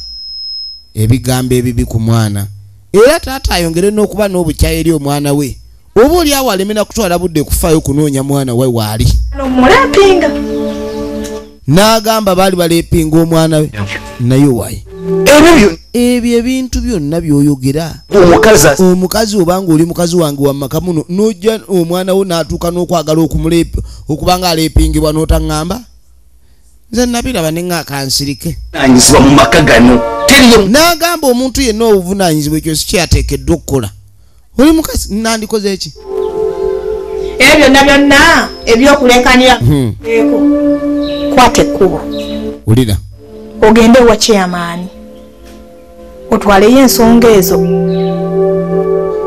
[SPEAKER 1] ebigambo ebibi ku mwana. Era taata ayongere n'okuba n'obukyayi eri omwana we. Oba oli awo alemera kutwala budde kufaayo kunoonya mwana we waali
[SPEAKER 3] mulepinga
[SPEAKER 1] n'agamba baali baleepinga omwana we naye waayi
[SPEAKER 2] ebyo
[SPEAKER 1] ebintu byonna by'oyogera.
[SPEAKER 2] Omukazi
[SPEAKER 1] obanga oli mukazi wange wamaka muno nojja omwana wo n'atuuka n'okwagala okumuleep okuba nga aleepingibwa n'otaŋŋamba? Nze nabiraba ne ŋaakansirike
[SPEAKER 2] nanyizibwa mu maka gano.
[SPEAKER 1] N'agamba omuntu yenna obuvunaanyizibwa ekyo si kyeyateekeddwa okukola. Oli mukazi nandikoze eki
[SPEAKER 3] ebyo byonna byonna ebyokulekanira
[SPEAKER 1] Hmm.
[SPEAKER 3] eko kwata ekkubo
[SPEAKER 1] wulira.
[SPEAKER 3] Ogende ewa kyeyamaani otwaleyo ensonga ezo.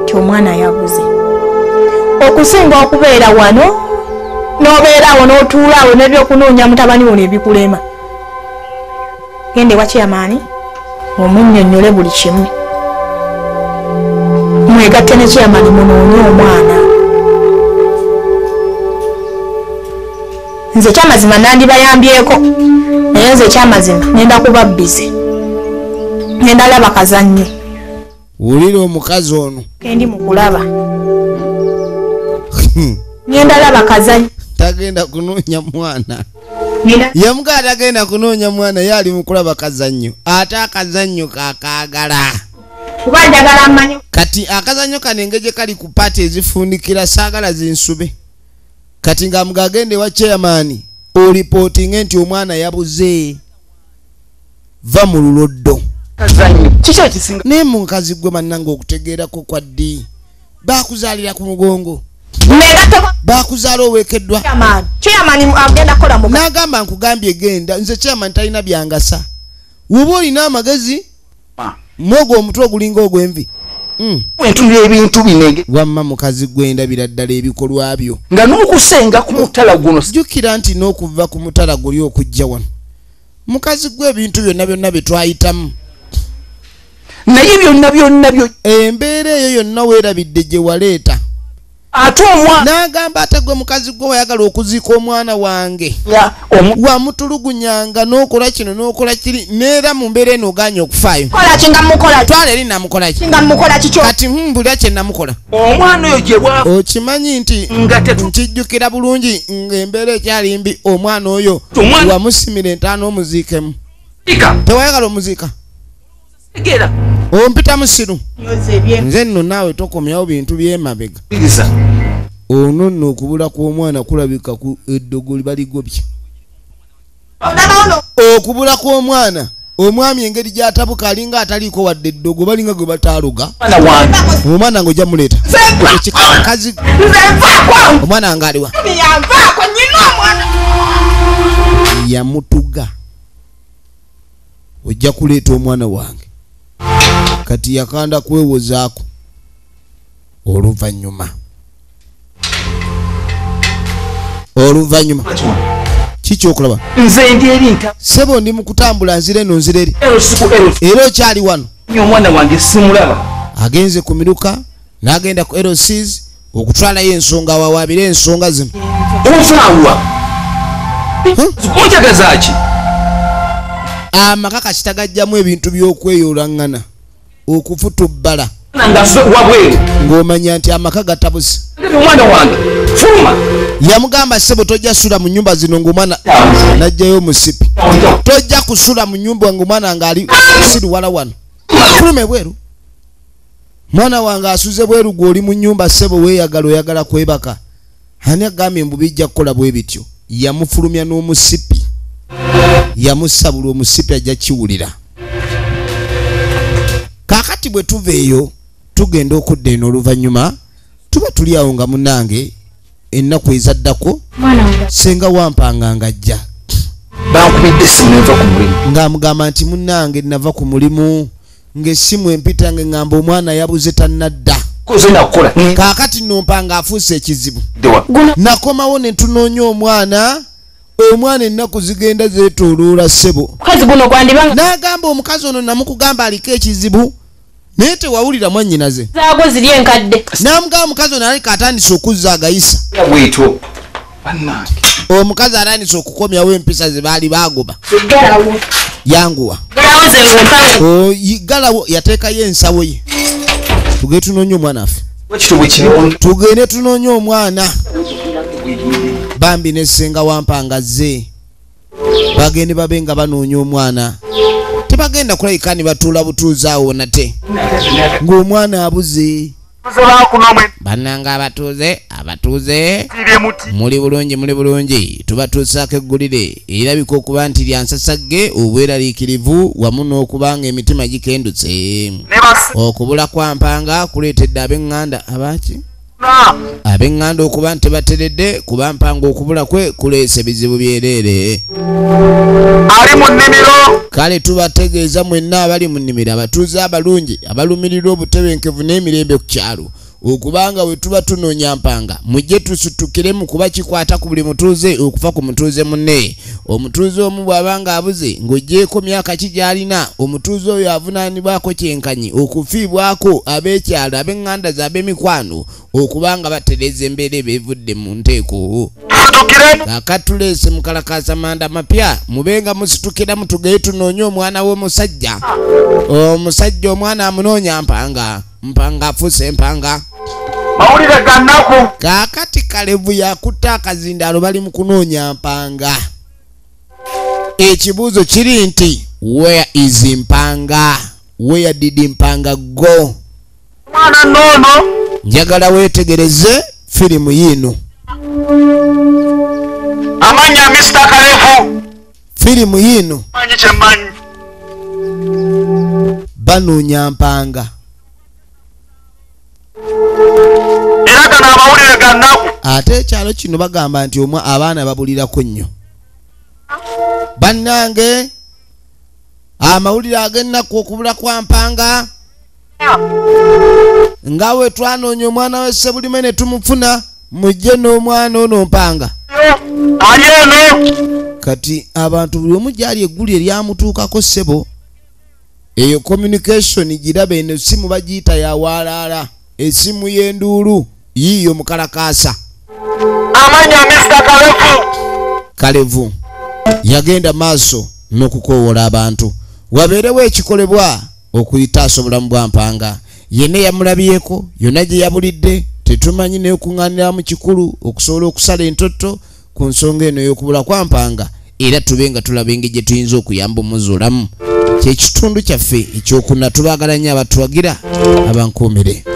[SPEAKER 3] Ti omwana yabuze. Okusinga okubeera wano n'obeera awo n'otuula awo n'ebyokunoonya mutabani wo nebikulema genda ewa kyeyamaani omunnyonnyole buli kimu. Mwegatte ne kyeyamaani munoonye omwana nze ekyamazima nandibayambyeko. Naye nze ekyamazima ngenda kuba bbize ngenda laba kazannyo.
[SPEAKER 1] Wulira omukazi ono.
[SPEAKER 3] Kendi mukulaba ngenda laba kazannyo.
[SPEAKER 1] Tagenda kunoonya mwana.
[SPEAKER 3] Ngenda
[SPEAKER 1] yamugaa tagenda kunoonya mwana ye ali mukulaba kazannyo. Ate akazannyo kakaagala
[SPEAKER 3] kuba njagala mmanyi
[SPEAKER 1] kati akazannyo kano engeri gye kali ku paati ezifundikira saagala zinsube kati nga mugagende wa chairmaani olipootinge nti omwana yabuze va mu luloddo. Naye mu nkazi gwe bannanga okutegeerako kwa ddi? Bakuzaalira ku mugongo. Bakuzaala owekeddwa n'agamba nkugambye genda nze chairman talina byangasa. Woba olina amagezi? Mwogo omutwe ogulinga ogw'envi
[SPEAKER 2] Wentunira ebintu binenge
[SPEAKER 1] wamma mukazi gwendabira ddala ebikolwa byo.
[SPEAKER 2] nga n'okusenga ku mutala guno.
[SPEAKER 1] Jjukira nti n'okuva ku mutala guli okujja wano. Mukazi gwe ebintu byonna byonna bye twayitamu.
[SPEAKER 2] Naye byonna byonna byo
[SPEAKER 1] embeera eyo yonna weerabidde gye waleeta
[SPEAKER 2] ate omwana
[SPEAKER 1] n'agamba ate gwe mukazi gwe wayagala okuziika omwana wange. Wamutulugunyanga n'okola kino n'okola kiri neera mu mbeera eno oganye okufaayo. Twala eri namukola ki?
[SPEAKER 3] Kinga mukola kikyo
[SPEAKER 1] kati humbulira kye namukola.
[SPEAKER 2] Omwana oyo gye bwa
[SPEAKER 1] okimanyi nti nkijjukira bulungi ng'embeera ekyali mbi omwana oyo wamusimira entaano omuziikemu.
[SPEAKER 2] Ika.
[SPEAKER 1] Tewayagala omuziika ompita musiru nze nno naawe tokomyawo bintu byemabega. Ono nno okubula kw'omwana kulabika ku eddogo baligobye
[SPEAKER 3] ono.
[SPEAKER 1] Okubula kw'omwana omwami engeri gy'atabuka alinga ataliiko wadde eddogo balinga gwe bataaluga omwana nga ojja muleeta. Ekikazi.
[SPEAKER 3] Nvaako
[SPEAKER 1] omwana nga aliwa. Yamutuga. Ojja kuleeta omwana wange kati yakanda kwewozaako oluvannyuma oluvannyuma kikyokulaba
[SPEAKER 2] nze ndi eri nta
[SPEAKER 1] sebo ndi mu kutambula nzira eno nzira eri. Era okyali wano?
[SPEAKER 2] Omwana wange simulaba.
[SPEAKER 1] Agenze ku miruka n'agenda ku erosis okutwalayo ensonga wawaabire ensonga zino.
[SPEAKER 2] Onfaawa onjagaza ki
[SPEAKER 1] amaka kasitagajjamu ebintu by'okweyolaŋŋana okufutubbala
[SPEAKER 2] nga nze wabweru
[SPEAKER 1] ng'omanya nti amaka gatabuse
[SPEAKER 2] omwana wange. Fuluma
[SPEAKER 1] yamugamba sebo tojja sula mu nyumba zino ng'omwana najjayo omusipi. Tojja kusula mu nyumba ng'omwana ng'ali siri wala wano. Fulume bweru mwana wange asuze bweru gw'oli mu nyumba sebo weeyagala oyagala kwebaka. Ani agambye mbu bijja kukola bwe bityo? Yamufulumya n'omusipi. Yamusabula omusipi ajja kiwulira kaakati bwe tuva eyo tugenda okudda eno oluvannyuma tuba tuli awo nga munange ennaku ezaddako senga wampanga ng'ajja
[SPEAKER 2] bankubidde essimu nenva ku mulimu.
[SPEAKER 1] Ng'amugamba nti munnange nava ku mulimu ng'essimu empita ng'eŋŋamba omwana yabuze tannadda. Kaakati nompa ng'afuuse ekizibu. Nakomawo ne tunoonya omwana omwana ennaku zigenda zeetooloola ssebo. N'agamba omukazi ono namukugamba aliko ekizibu naye tewawulira mwannyinaze.
[SPEAKER 5] Zaago ziri enkadde.
[SPEAKER 1] N'amugamba omukazi ono alika atandise okuzza agayisa.
[SPEAKER 2] Bwetyo.
[SPEAKER 1] Omukazi atandise okukomyawo empisa ze baali bagoba
[SPEAKER 5] galawo.
[SPEAKER 1] Yanguwa.
[SPEAKER 5] Galawo
[SPEAKER 1] yateekayo ensawo ye. Tugende tunoonya omwana affe tugende tunoonya omwana. Bambi ne ssenga wampanga ze. Bagende babe nga banoonya omwana tebagenda kulabika ni batuula butuuzi awo nate. Ng'omwana abuze bannanga abatuuze abatuuze. Muli bulungi muli bulungi tubatuusaako eggulire. Erabika okuba nti lyansasagge obweraliikirivu wamu n'okuba nga emitima gikendutse okubula kwa mpanga kuleetedde ab'eŋŋanda abaki ab'eŋŋanda okuba nti tebateredde kuba mpanga okubula kwe kuleese bizibu byereere.
[SPEAKER 6] Ali mu nnimiro.
[SPEAKER 1] Kale tubategeeza mwenna abali mu nnimiro abatuuze abalungi abalumirirwa obutebenkevu n'emirembe ku kyalo. Okubanga we tuba tunoonya mpanga mujje tusitukiremu kuba kikwata ku buli mutuuze okufa ku mutuuze munne. Omutuuze omu bw'aba nga abuze ng'ogyeko myaka ki gy'alina omutuuze oyo avunaanibwako kyenkanyi okufiibwako ab'ekyalo ab'eŋŋanda ze ab'emikwano okubanga batereeza embeera ebeevudde mu nteeko. Kakatuleese mukalakasa manda mapya mubenga musitukiramu tugeye tunoonye omwana w'omusajja. Omusajja omwana amunoonya mpanga mpanga afuuse empanga.
[SPEAKER 6] Mawulire ga nnaku.
[SPEAKER 1] Kaakati kalevu yakutta akazindaalo bali mu kunoonya mpanga. Ekibuuzo kiri nti where is mpanga? Where did mpanga go?
[SPEAKER 6] Mwana noono
[SPEAKER 1] njagala weetegereze firimu yiino.
[SPEAKER 6] Amanya misita kalevu?
[SPEAKER 1] Firimu yiino.
[SPEAKER 6] Manyi kyemmanyi
[SPEAKER 1] banoonya mpanga.
[SPEAKER 6] Era gano amawulire ga nnaku.
[SPEAKER 1] Ate ekyalo kino bagamba nti omwa abaana babulirako nnyo. Bannange amawulire ag'ennaku okubula kwa mpanga nga bwe twanoonya omwana we sebulime ne tumufuna mujje n'omwana ono mpanga
[SPEAKER 8] ali eno
[SPEAKER 1] kati abantu buli omu gyali eggulu eryamutuukako ssebo eyo communication giraba eno simu bagiyita yawaalaala essimu y'enduulu yiiyo mukalakaasa
[SPEAKER 8] amanya mr kalevu.
[SPEAKER 1] Kalevu yagenda maaso n'okukowoola abantu. Wabeerewo ekikolebwa okuyitaasa obulamu bwa mpanga yenna yamulabyeko yonna gye yabulidde tetumanyi neyokuŋŋaanira mu kikulu okusobola okusala entotto ku nsonga eno ey'okubula kwa mpanga era tube nga tulaba engeri gye tuyinza okuyamba omuzuulamu kyekitundu kyaffe ekyokuna tubaagala nnyo abatuwagira abankuumire